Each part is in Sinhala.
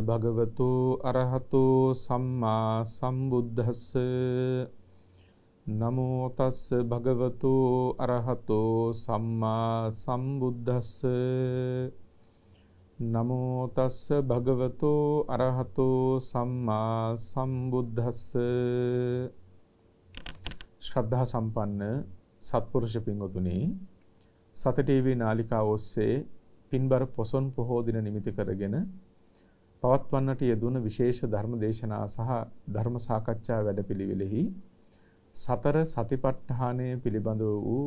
භගවතු අරහතු සම්මා සම්බුද්ධස්ස නමෝ තස්ස භගවතු අරහතු සම්මා සම්බුද්ධස්ස නමෝ තස්ස භගවතු අරහතු සම්මා සම්බුද්ධස්ස ශ්‍රද්ධා සම්පන්න සත්පුරුෂ පින්වතුනි සත ටීවී නාලිකාව ඔස්සේ පින්බර පොසොන් පොහෝ දින නිමිති කරගෙන පවත්වන්නට යෙදුන විශේෂ ධර්ම දේශනා සහ ධර්ම සාකච්ඡා වැඩපිළිවෙලෙහි සතර සතිපට්ඨානය පිළිබඳ වූ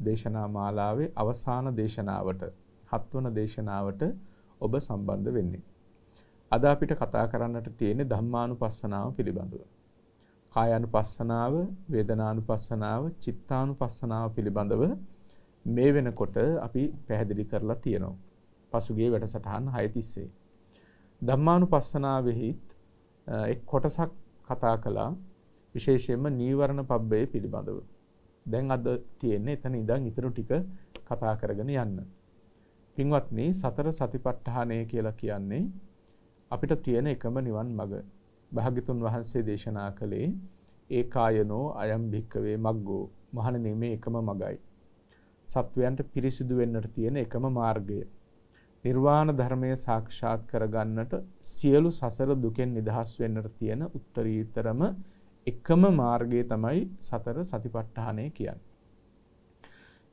දේශනා මාලාවේ අවසාන දේශනාවට හත්වන දේශනාවට ඔබ සම්බන්ධ වෙන්නේ. අද අපිට කතා කරන්නට තියෙන්නේ ධම්මානුපස්සනාව පිළිබඳව. කායානුපස්සනාව, වේදනානුපස්සනාව, චිත්තානුපස්සනාව පිළිබඳව මේ වෙනකොට අපි පැහැදිලි කරලා තියෙනවා. පසුගිය වැඩසටහන් 6 තිස්සේ. ධම්මානුපස්සනාවෙහිත් එක් කොටසක් කතා කළා විශේෂයෙන්ම නීවරණ පබ්බේ පිළිබඳව. දැන් අද තියෙන්නේ එතන ඉඳන් ඊටු ටික කතා කරගෙන යන්න. පින්වත්නි සතර සතිපට්ඨානය කියලා කියන්නේ අපිට තියෙන එකම නිවන් මඟ. භාග්‍යතුන් වහන්සේ දේශනා කළේ ඒකායනෝ අයම් භික්කවේ මග්ගෝ මහණෙනි මේ එකම මගයි. සත්වයන්ට පිරිසිදු වෙන්නට තියෙන එකම මාර්ගය. නිර්වාණ ධර්මය සාක්ෂාත් කරගන්නට සියලු සසර දුකෙන් නිදහස් වෙන්නට තියෙන උත්තරීතරම එකම මාර්ගය තමයි සතර සතිපට්ඨානය කියන්නේ.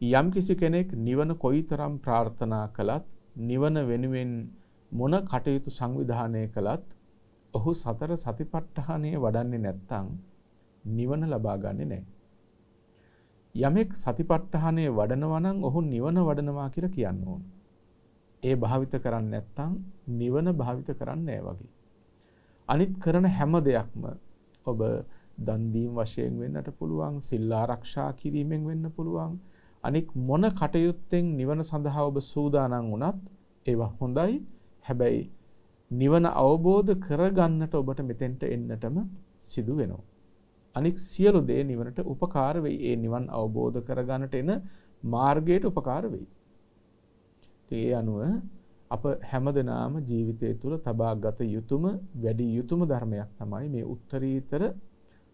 යම් කිසි කෙනෙක් නිවන කොයිතරම් ප්‍රාර්ථනා කළත් නිවන වෙනුවෙන් මොන කටයුතු සංවිධානය කළත් ඔහු සතර සතිපට්ඨානය වඩන්නේ නැත්නම් නිවන ලබා ගන්නේ නැහැ. යමෙක් සතිපට්ඨානය වඩනවා නම් ඔහු නිවන වඩනවා කියලා කියන්න ඕන. ඒ භාවිත කරන්නේ නැත්නම් නිවන භාවිත කරන්නේ වගේ. අනිත් කරන හැම දෙයක්ම ඔබ දන් දීම් වශයෙන් වෙන්නට පුළුවන්, සිල් ආරක්ෂා කිරීමෙන් වෙන්න පුළුවන්. අනික් මොන කටයුත්තෙන් නිවන සඳහා ඔබ සූදානම් වුණත් ඒවා හොඳයි. හැබැයි නිවන අවබෝධ කරගන්නට ඔබට මෙතෙන්ට එන්නටම සිදු වෙනවා. අනික් සියලු දේ නිවනට උපකාර වෙයි. ඒ නිවන් අවබෝධ කරගන්නට එන මාර්ගයට උපකාර වෙයි. ඒ අනුව අප හැමදෙනාම ජීවිතය තුළ තබාගත යුතුම වැඩි යුතුම ධර්මයක් තමයි මේ උත්තරීතර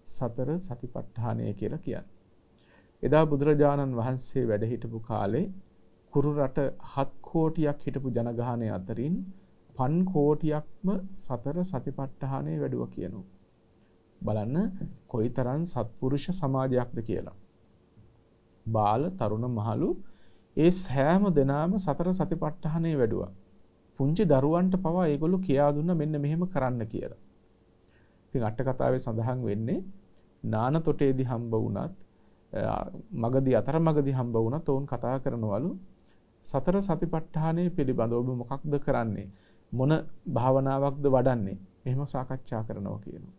සතර සතිපට්ඨානය කියලා කියන්නේ. එදා බුදුරජාණන් වහන්සේ වැඩ හිටපු කාලේ කුරු රට 7 කෝටියක් හිටපු ජනගහනය අතරින් පන් කෝටියක්ම සතර සතිපට්ඨානය වැඩුවා කියනවා. බලන්න කොයිතරම් සත්පුරුෂ සමාජයක්ද කියලා. බාල තරුණ මහලු ඒ සෑම දෙනාම සතර සතිපට්ඨානේ වැඩුවා. පුංචි දරුවන්ට පවා ඒගොල්ලෝ කියා දුන්න මෙන්න මෙහෙම කරන්න කියලා. ඉතින් අට කතාවේ සඳහන් වෙන්නේ නාන තොටේදී හම්බ වුණත් මගදී අතරමගදී හම්බ වුණත් ඔවුන් කතා කරනවලු සතර සතිපට්ඨානයේ පිළිබඳව ඔබ මොකක්ද කරන්නේ මොන භාවනාවක්ද වඩන්නේ එහෙම සාකච්ඡා කරනවා කියනවා.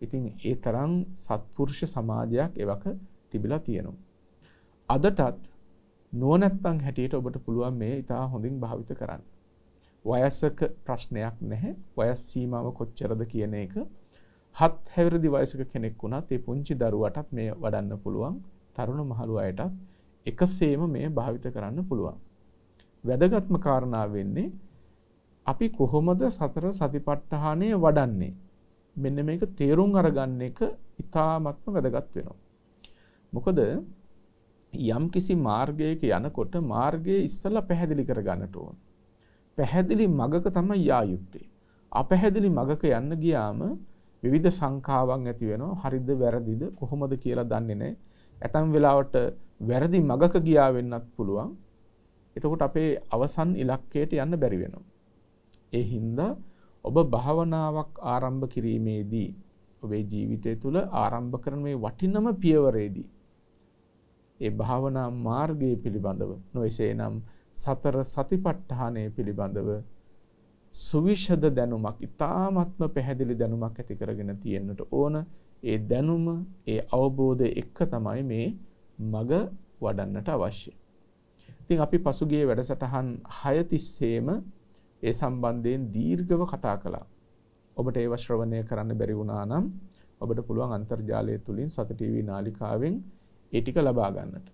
ඉතින් ඒ තරම් සත්පුරුෂ සමාජයක් එවක තිබිලා තියෙනවා. අදටත් නුවණැත්තන් හැටියට ඔබට පුළුවන් මේ ඉතා හොඳින් භාවිත කරන්න. වයසක ප්‍රශ්නයක් නැහැ. වයස් සීමාව කොච්චරද කියන එක හත් හැවිරිදි වයසක කෙනෙක් වුණත් ඒ පුංචි දරුවටත් මේ වඩන්න පුළුවන්. තරුණ මහලු අයටත් එකසේම මේ භාවිත කරන්න පුළුවන්. වැදගත්ම කාරණා වෙන්නේ අපි කොහොමද සතර සතිපට්ඨානය වඩන්නේ මෙන්න මේක තේරුම් අරගන්න එක ඉතාමත්ම වැදගත් වෙනවා. මොකද යම් කිසි මාර්ගයක යනකොට මාර්ගය ඉස්සලා පැහැදිලි කරගන්නට ඕන. පැහැදිලි මගක තමයි යා යුත්තේ. අපැහැදිලි මගක යන්න ගියාම විවිධ සංකාවන් ඇති වෙනවා. හරිද වැරදිද කොහොමද කියලා දන්නේ නැහැ. ඇතම් වෙලාවට වැරදි මගක ගියා වෙන්නත් පුළුවන්. එතකොට අපේ අවසන් ඉලක්කයට යන්න බැරි වෙනවා. ඒ හින්දා ඔබ භාවනාවක් ආරම්භ කිරීමේදී ඔබේ ජීවිතය තුළ ආරම්භ කරන මේ වටිනම පියවරේදී ඒ භාවනා මාර්ගය පිළිබඳව නොයසේ නම් සතර සතිපට්ඨානය පිළිබඳව සුවිශද දැනුමක් ඉතාමත්ම පැහැදිලි දැනුමක් ඇති කරගෙන තියෙන්නට ඕන ඒ දැනුම ඒ අවබෝධය එක්ක තමයි මේ මග වඩන්නට අවශ්‍ය. ඉතින් අපි පසුගිය වැඩසටහන් 6 තිස්සේම ඒ සම්බන්ධයෙන් දීර්ඝව කතා කළා. ඔබට ඒව ශ්‍රවණය කරන්න බැරි වුණා නම් ඔබට පුළුවන් අන්තර්ජාලය තුලින් සත ටීවී නාලිකාවෙන් ඒ ටික ලබා ගන්නට.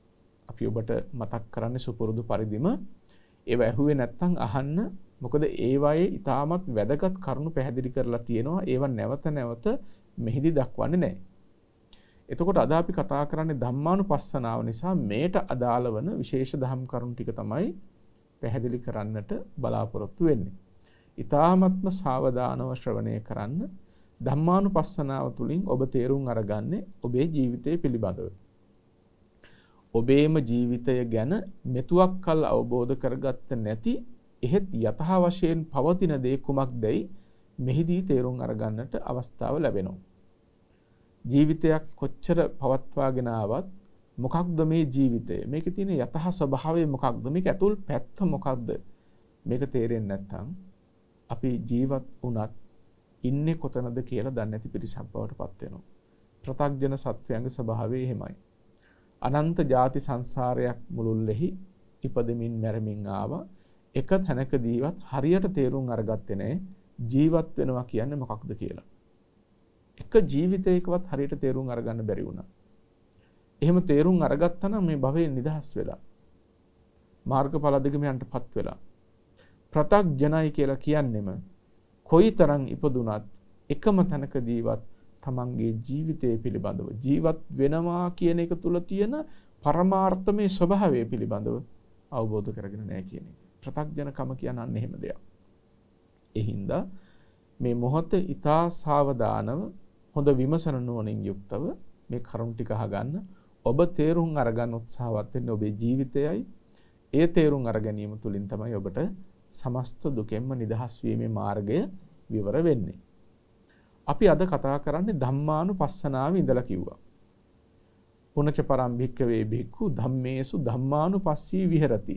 අපි ඔබට මතක් කරන්නේ සුපුරුදු පරිදිම ඒව ඇහුවේ නැත්නම් අහන්න මොකද ඒවායේ ඊටමත් වැදගත් කරුණු පැහැදිලි කරලා තියෙනවා. ඒවා නැවත නැවත මෙහිදී දක්වන්නේ නැහැ. එතකොට අද අපි කතා කරන්නේ ධම්මානුපස්සනාව නිසා මේට අදාළ වන විශේෂ දහම් කරුණු ටික තමයි පැහැදිලි කරන්නට බලාපොරොත්තු වෙන්නේ. ඊ타ත්ම සාවධානව ශ්‍රවණය කරන්න ධම්මානුපස්සනාව තුළින් ඔබ තේරුම් අරගන්නේ ඔබේ ජීවිතය පිළිබඳව. ඔබේම ජීවිතය ගැන මෙතුවක් කල් අවබෝධ කරගත්ත නැති එහෙත් යථා වශයෙන් පවතින දේ කුමක්දයි මෙහිදී තේරුම් අරගන්නට අවස්ථාව ලැබෙනවා. ජීවිතයක් කොච්චර පවත්වාගෙන ආවත් මොකක්ද මේ ජීවිතය මේකේ තියෙන යතහ ස්වභාවය මොකක්ද මේක ඇතුල් පැත්ත මොකක්ද මේක තේරෙන්නේ නැත්නම් අපි ජීවත් වුණත් ඉන්නේ කොතනද කියලා දන්නේ නැති පිරිසක් බවට පත් වෙනවා. ප්‍රතග්ජන සත්වයන්ගේ ස්වභාවය එහෙමයි. අනන්ත ಜಾති සංසාරයක් මුළුල්ලෙහි ඉපදෙමින් මැරෙමින් ආවා. එක තැනකදීවත් හරියට තේරුම් අරගත්තේ නැහැ ජීවත් වෙනවා කියන්නේ මොකක්ද කියලා. එක ජීවිතයකවත් හරියට තේරුම් අරගන්න බැරි වුණා. එහෙම තේරුම් අරගත්තා නම් මේ භවයෙන් නිදහස් වෙලා මාර්ගඵල අධිගමයන්ටපත් වෙලා ප්‍රතග්ජනයි කියලා කියන්නෙම කොයිතරම් ඉපදුනත් එකම තැනකදීවත් තමන්ගේ ජීවිතය පිළිබඳව ජීවත් වෙනවා කියන එක තුල තියෙන පරමාර්ථමය ස්වභාවය පිළිබඳව අවබෝධ කරගෙන නැහැ කියන එක. ප්‍රතග්ජනකම කියන අන්න එහෙම දෙයක්. ඒ හින්දා මේ මොහොත ඊතා සාවධානව හොඳ විමසන නුවණින් යුක්තව මේ කරුණ ටික අහගන්න ඔබ තේරුම් අරගන්න උත්සාහවත් වෙන්නේ ඔබේ ජීවිතයයි ඒ තේරුම් අර ගැනීම තුලින් තමයි ඔබට සමස්ත දුකෙන්ම නිදහස් වීමේ මාර්ගය විවර වෙන්නේ. අපි අද කතා කරන්නේ ධම්මානුපස්සනාවේ ඉඳලා කිව්වා. පුනච පරම්භික්කවේ බික්ඛු ධම්මේසු ධම්මානුපස්සී විහෙරති.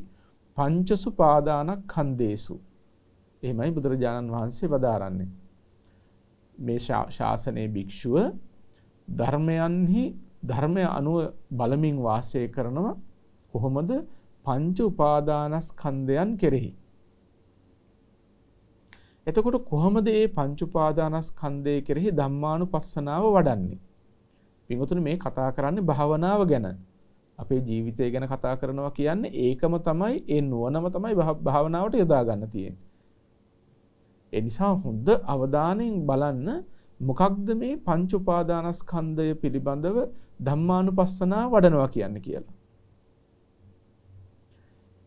පංචසු පාදානක්ඛන්දේසු. එහෙමයි බුදුරජාණන් වහන්සේ වදාරන්නේ. මේ ශාසනයේ භික්ෂුව ධර්මයන්හි ධර්මය අනුව බලමින් වාසය කරනවා කොහොමද පංච උපාදානස්කන්ධයන් කෙරෙහි. එතකොට කොහොමද මේ පංච උපාදානස්කන්ධය කෙරෙහි ධම්මානුපස්සනාව වඩන්නේ? පින්වතුනි මේ කතා කරන්නේ භාවනාව ගැන. අපේ ජීවිතය ගැන කතා කරනවා කියන්නේ ඒකම තමයි ඒ නුවණම තමයි භාවනාවට යොදා ගන්න තියෙන්නේ. ඒ නිසා හොඳ අවධානයෙන් බලන්න මොකක්ද මේ පංච උපාදානස්කන්ධය පිළිබඳව ධම්මානුපස්සනා වඩනවා කියන්නේ කියලා.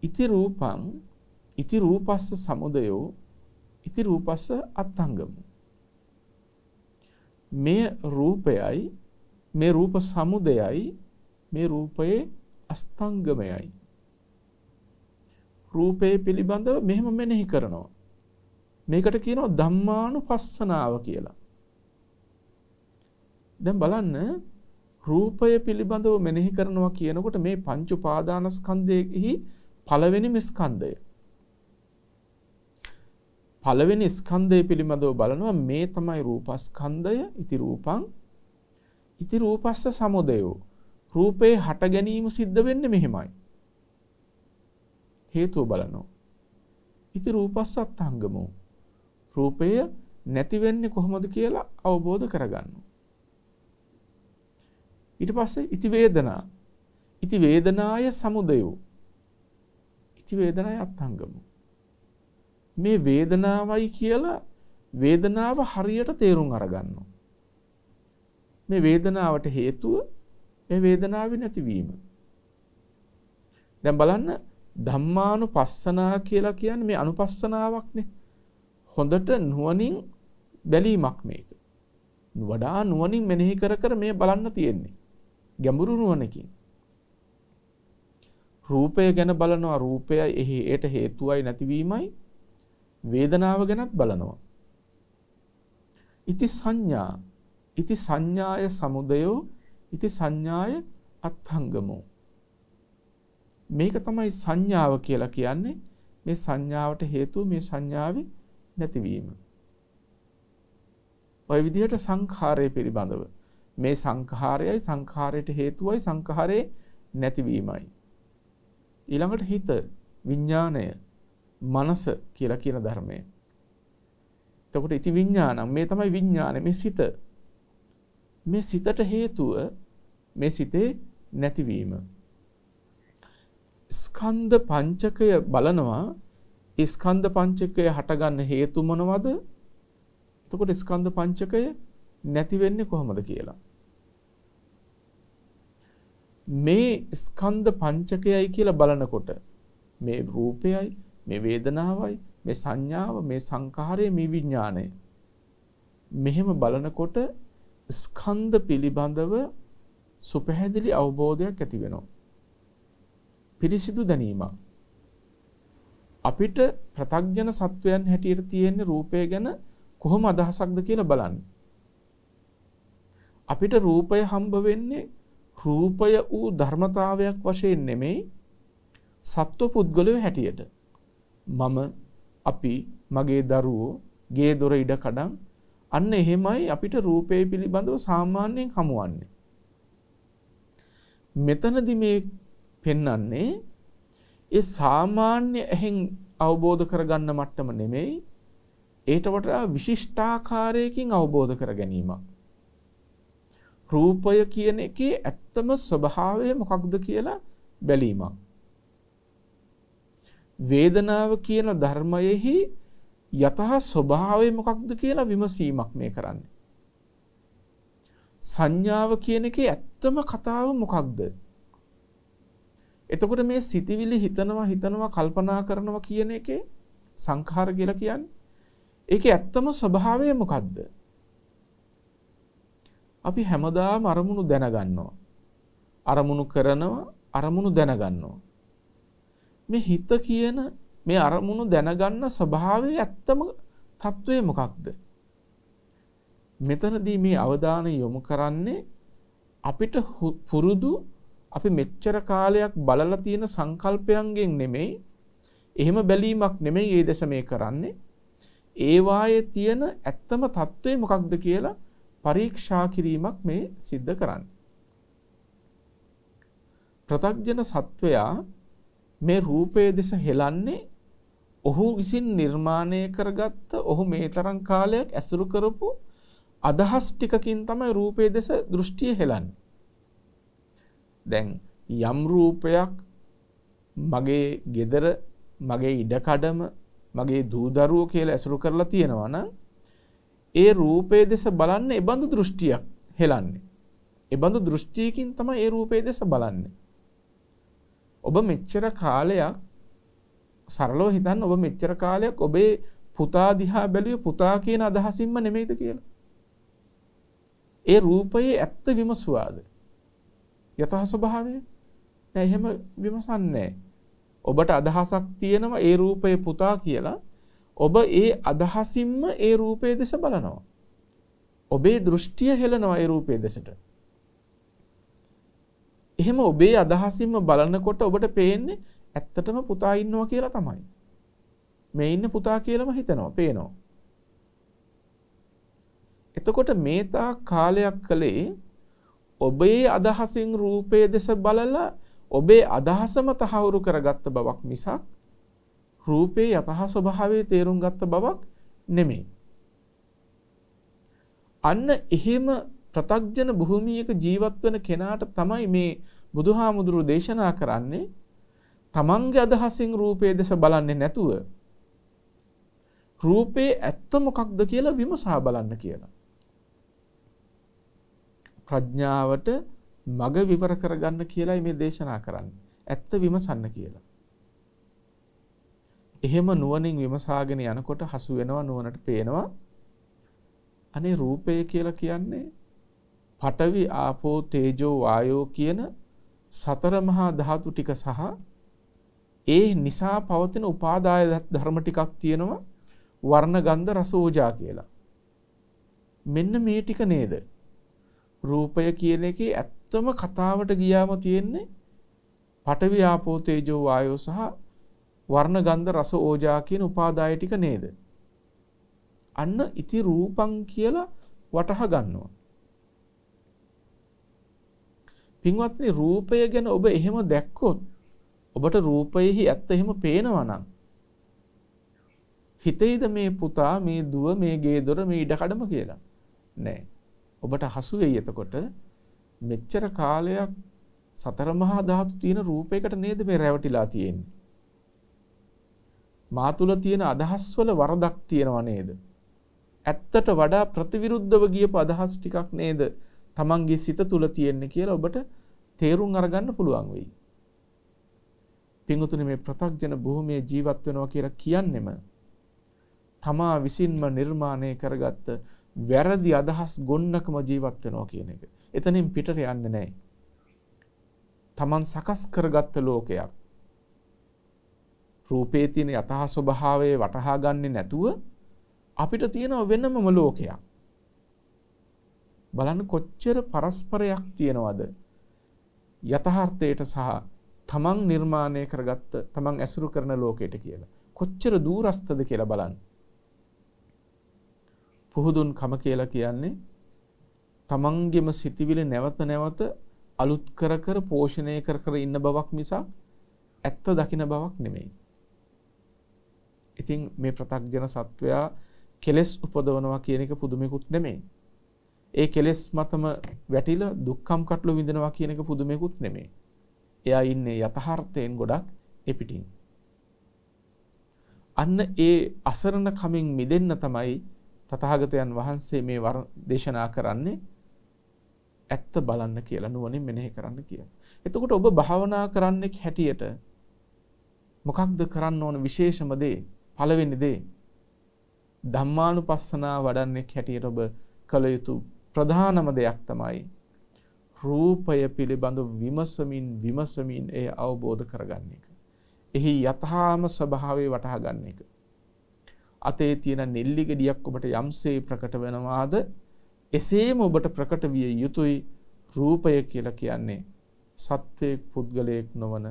ඉති රූපං ඉති රූපස්ස සමුදයෝ ඉති රූපස්ස අත්ංගමු. මේ රූපයයි මේ රූප සමුදයයි මේ රූපයේ අස්තංගමයයි. රූපේ පිළිබඳව මෙහෙම මෙනෙහි කරනවා. මේකට කියනවා ධම්මානුපස්සනාව කියලා. දැන් බලන්න රූපය පිළිබඳව මෙනෙහි කරනවා කියනකොට මේ පංච උපාදානස්කන්ධයෙහි පළවෙනිම ස්කන්ධය. පළවෙනි ස්කන්ධය පිළිබඳව බලනවා මේ තමයි රූපස්කන්ධය ඉති රූපං ඉති රූපස්ස සමුදයෝ රූපේ හට ගැනීම සිද්ධ වෙන්නේ මෙහෙමයි. හේතුව බලනවා. ඉති රූපස්ස අත්ංගමෝ රූපය නැති වෙන්නේ කොහොමද කියලා අවබෝධ කරගන්න. ඊට පස්සේ ඉති වේදනා. ඉති වේදනාය සමුදයෝ. ඉති වේදනාය අත්ංගමු. මේ වේදනාවයි කියලා වේදනාව හරියට තේරුම් අරගන්නවා. මේ වේදනාවට හේතුව මේ වේදනාවේ නැතිවීම. දැන් බලන්න ධම්මානුපස්සනා කියලා කියන්නේ මේ අනුපස්සනාවක්නේ. හොඳට නුවණින් බැලීමක් මේක. වඩා නුවණින් මෙනෙහි කර කර මේ බලන්න තියෙන්නේ. ගැඹුරු නුවණකින්. රූපය ගැන බලනවා රූපයයි එහි ඒට හේතුවයි නැතිවීමයි වේදනාව ගැනත් බලනවා. ඉති සංඥා ඉති සංඥාය සමුදයෝ ඉති සංඥාය අත්හංගමෝ. මේක තමයි සංඥාව කියලා කියන්නේ මේ සංඥාවට හේතුව මේ සංඥාවේ නැතිවීම. ඔය විදිහට සංඛාරය පිළිබඳව මේ සංඛාරයයි සංඛාරයට හේතුවයි සංඛාරයේ නැතිවීමයි. ඊළඟට හිත විඥාණය මනස කියලා කියන ධර්මය. එතකොට ඉති විඥානම් මේ තමයි විඥානය මේ සිත. මේ සිතට හේතුව මේ සිතේ නැතිවීම. ස්කන්ධ පංචකය බලනවා ස්කන්ධ පංචකය හටගන්න හේතු මොනවද? එතකොට ස්කන්ධ පංචකය නැති වෙන්නේ කොහොමද කියලා. මේ ස්කන්ධ පංචකයයි කියලා බලනකොට මේ රූපයයි මේ වේදනාවයි මේ සංඥාව මේ සංඛාරය මේ විඥාණය මෙහෙම බලනකොට ස්කන්ධ පිළිබඳව සුපැහැදිලි අවබෝධයක් ඇති වෙනවා. පිරිසිදු දැනීමක්. අපිට ප්‍රතග්ජන සත්වයන් හැටියට තියෙන රූපය ගැන කොහොම අදහසක්ද කියලා බලන්න. අපිට රූපය හම්බ වෙන්නේ රූපය වූ ධර්මතාවයක් වශයෙන් නෙමෙයි සත්ව පුද්ගලයෝ හැටියට. මම අපි මගේ දරුවෝ ගේ දොර ඉඩ කඩන් අන්න එහෙමයි අපිට රූපය පිළිබඳව සාමාන්‍යයෙන් හමුවන්නේ. මෙතනදි මේ පෙන්නන්නේ ඒ සාමාන්‍ය ඇහෙන් අවබෝධ කරගන්න මට්ටම නෙමෙයි ඒට වඩා විශිෂ්ටාකාරයකින් අවබෝධ කර ගැනීමක්. රූපය කියන එකේ ඇත්තම ස්වභාවය මොකක්ද කියලා බැලීමක්. වේදනාව කියන ධර්මයෙහි යතහ ස්වභාවය මොකක්ද කියලා විමසීමක් මේ කරන්නේ. සංඥාව කියන එකේ ඇත්තම කතාව මොකක්ද? එතකොට මේ සිතිවිලි හිතනවා හිතනවා කල්පනා කරනවා කියන එකේ සංඛාර කියලා කියන්නේ ඒකේ ඇත්තම ස්වභාවය මොකක්ද? අපි හැමදාම අරමුණු දැනගන්නවා. අරමුණු කරනවා අරමුණු දැනගන්නවා. මේ හිත කියන මේ අරමුණු දැනගන්න ස්වභාවය ඇත්තම తත්වය මොකක්ද? මෙතනදී මේ අවධානය යොමු කරන්නේ අපිට පුරුදු අපි මෙච්චර කාලයක් බලලා තියෙන සංකල්පයන්ගෙන් නෙමෙයි එහෙම බැලීමක් නෙමෙයි ඒ දැස මේ කරන්නේ ඒවායේ තියෙන ඇත්තම తත්වය මොකක්ද කියලා පරීක්ෂා කිරීමක් මේ සිද්ධ කරන්නේ ප්‍රතග්ජන සත්වයා මේ රූපයේ දෙස හෙලන්නේ ඔහු විසින් නිර්මාණය කරගත්ත ඔහු මේ තරම් කාලයක් ඇසුරු කරපු අදහස් ටිකකින් තමයි රූපයේ දෙස දෘෂ්ටිය හෙලන්නේ දැන් යම් රූපයක් මගේ ගෙදර මගේ ඉඩකඩම මගේ දූදරුවෝ කියලා ඇසුරු කරලා තියෙනවා නම් ඒ රූපයේ දෙස බලන්න එබඳු දෘෂ්ටියක් හෙලන්නේ. එබඳු දෘෂ්ටියකින් තමයි ඒ රූපයේ දෙස බලන්නේ. ඔබ මෙච්චර කාලයක් සරලව හිතන්න ඔබ මෙච්චර කාලයක් ඔබේ පුතා දිහා බැලුවේ පුතා කියන අදහසින්ම නෙමෙයිද කියලා. ඒ රූපයේ ඇත්ත විමසුවාද? යථා ස්වභාවය? නෑ එහෙම විමසන්නේ ඔබට අදහසක් තියෙනවා ඒ රූපය පුතා කියලා. ඔබ ඒ අදහසින්ම ඒ රූපය දෙස බලනවා. ඔබේ දෘෂ්ටිය හෙලනවා ඒ රූපය දෙසට. එහෙම ඔබේ අදහසින්ම බලනකොට ඔබට පේන්නේ ඇත්තටම පුතා ඉන්නවා කියලා තමයි මේ ඉන්න පුතා කියලාම හිතනවා පේනවා එතකොට මේ තා කාලයක් කලේ ඔබේ අදහසින් රූපය දෙස බලලා ඔබේ අදහසම තහවුරු කරගත්ත බවක් මිසක් රූපේ යතහ ස්වභාවය තේරුම් ගත්ත බවක් නෙමෙයි. අන්න එහෙම ප්‍රතග්ජන භූමියක ජීවත් වෙන කෙනාට තමයි මේ බුදුහාමුදුරු දේශනා කරන්නේ තමන්ගේ අදහසින් රූපයේ දෙස බලන්නේ නැතුව රූපේ ඇත්ත මොකක්ද කියලා විමසා බලන්න කියලා. ප්‍රඥාවට මග විවර කරගන්න කියලායි මේ දේශනා කරන්නේ. ඇත්ත විමසන්න කියලා. එහෙම නුවණින් විමසාගෙන යනකොට හසු වෙනවා නුවණට පේනවා අනේ රූපය කියලා කියන්නේ පඨවි ආපෝ තේජෝ වායෝ කියන සතර මහා ධාතු ටික සහ ඒ නිසා පවතින උපාදාය ධර්ම ටිකක් තියෙනවා වර්ණ ගන්ධ රස ඕජා කියලා. මෙන්න මේ ටික නේද? රූපය කියන එකේ ඇත්තම කතාවට ගියාම තියෙන්නේ පඨවි ආපෝ තේජෝ වායෝ සහ වර්ණ ගන්ධ රස ඕජා කියන උපාදාය ටික නේද? අන්න ඉති රූපං කියලා වටහා ගන්නවා. පින්වත්නි රූපය ගැන ඔබ එහෙම දැක්කොත් ඔබට රූපයෙහි ඇත්ත එහෙම පේනවා නම් හිතෙයිද මේ පුතා මේ දුව මේ ගේ දොර මේ ඉඩකඩම කියලා? නෑ. ඔබට හසු වෙයි එතකොට මෙච්චර කාලයක් සතර මහා ධාතු තියෙන රූපයකට නේද මේ රැවටිලා තියෙන්නේ? මා තුල තියෙන අදහස්වල වරදක් තියෙනව නේද? ඇත්තට වඩා ප්‍රතිවිරුද්ධව ගියපු අදහස් ටිකක් නේද? තමන්ගේ සිත තුල තියෙන්නේ කියලා ඔබට තේරුම් අරගන්න පුළුවන් වෙයි. පිංගුතුනි මේ ප්‍රතක්ජන භූමියේ ජීවත් වෙනවා කියලා කියන්නෙම තමා විසින්ම නිර්මාණය කරගත්ත වැරදි අදහස් ගොන්නකම ජීවත් වෙනවා කියන එක. එතනින් පිටට යන්නේ නැහැ. තමන් සකස් කරගත්ත ලෝකයක්. රූපේ තියෙන යථා ස්වභාවය වටහා ගන්නේ නැතුව අපිට තියෙන වෙනමම ලෝකයක්. බලන්න කොච්චර පරස්පරයක් තියෙනවද යථාර්ථයට සහ තමන් නිර්මාණය කරගත්ත තමන් ඇසුරු කරන ලෝකයට කියලා. කොච්චර දූරස්තද කියලා බලන්න. පුහුදුන් කම කියලා කියන්නේ තමන්ගෙම සිතිවිලි නැවත නැවත අලුත් කර කර පෝෂණය කර කර ඉන්න බවක් මිසක් ඇත්ත දකින බවක් නෙමෙයි. ඉතින් මේ ප්‍රතක්ජන සත්වයා කෙලෙස් උපදවනවා කියන එක පුදුමයකුත් නෙමෙයි. ඒ කෙලෙස් මතම වැටිලා දුක්ඛම් කටළු විඳිනවා කියන එක පුදුමයකුත් නෙමෙයි. එයා ඉන්නේ යථාර්ථයෙන් ගොඩක් එපිටින්. අන්න ඒ අසරණ කමින් මිදෙන්න තමයි තථාගතයන් වහන්සේ මේ වර දේශනා කරන්නේ ඇත්ත බලන්න කියලා නුවණින් මෙනෙහි කරන්න කියලා. එතකොට ඔබ භාවනා කරන්නේ හැටියට මොකක්ද කරන්න ඕන විශේෂම දේ? පළවෙනි දේ ධම්මානුපස්සනා වඩන්නේ හැටියට ඔබ කළ යුතු ප්‍රධානම දෙයක් තමයි රූපය පිළිබඳ විමසමින් විමසමින් එය අවබෝධ කරගන්න එක. එහි යථාම ස්වභාවය වටහා ගන්න එක. අතේ තියෙන නෙල්ලි ගෙඩියක් ඔබට යම්සේ ප්‍රකට වෙනවාද එසේම ඔබට ප්‍රකට විය යුතුයි රූපය කියලා කියන්නේ සත්වයක් පුද්ගලයෙක් නොවන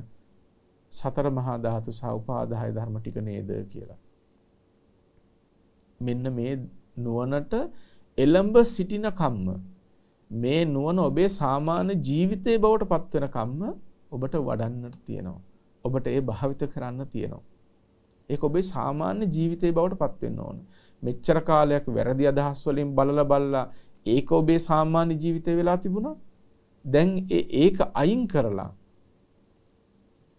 සතර මහා ධාතු සහ උපාදාය ධර්ම ටික නේද කියලා. මෙන්න මේ නුවණට එළඹ සිටින කම්ම මේ නුවණ ඔබේ සාමාන්‍ය ජීවිතයේ බවට පත්වෙන කම්ම ඔබට වඩන්නට තියෙනවා. ඔබට ඒ භාවිත කරන්න තියෙනවා. ඒක ඔබේ සාමාන්‍ය ජීවිතයේ බවට පත්වෙන්න ඕන. මෙච්චර කාලයක් වැරදි අදහස් වලින් බලලා බලලා ඒක ඔබේ සාමාන්‍ය ජීවිතේ වෙලා තිබුණා. දැන් ඒක අයින් කරලා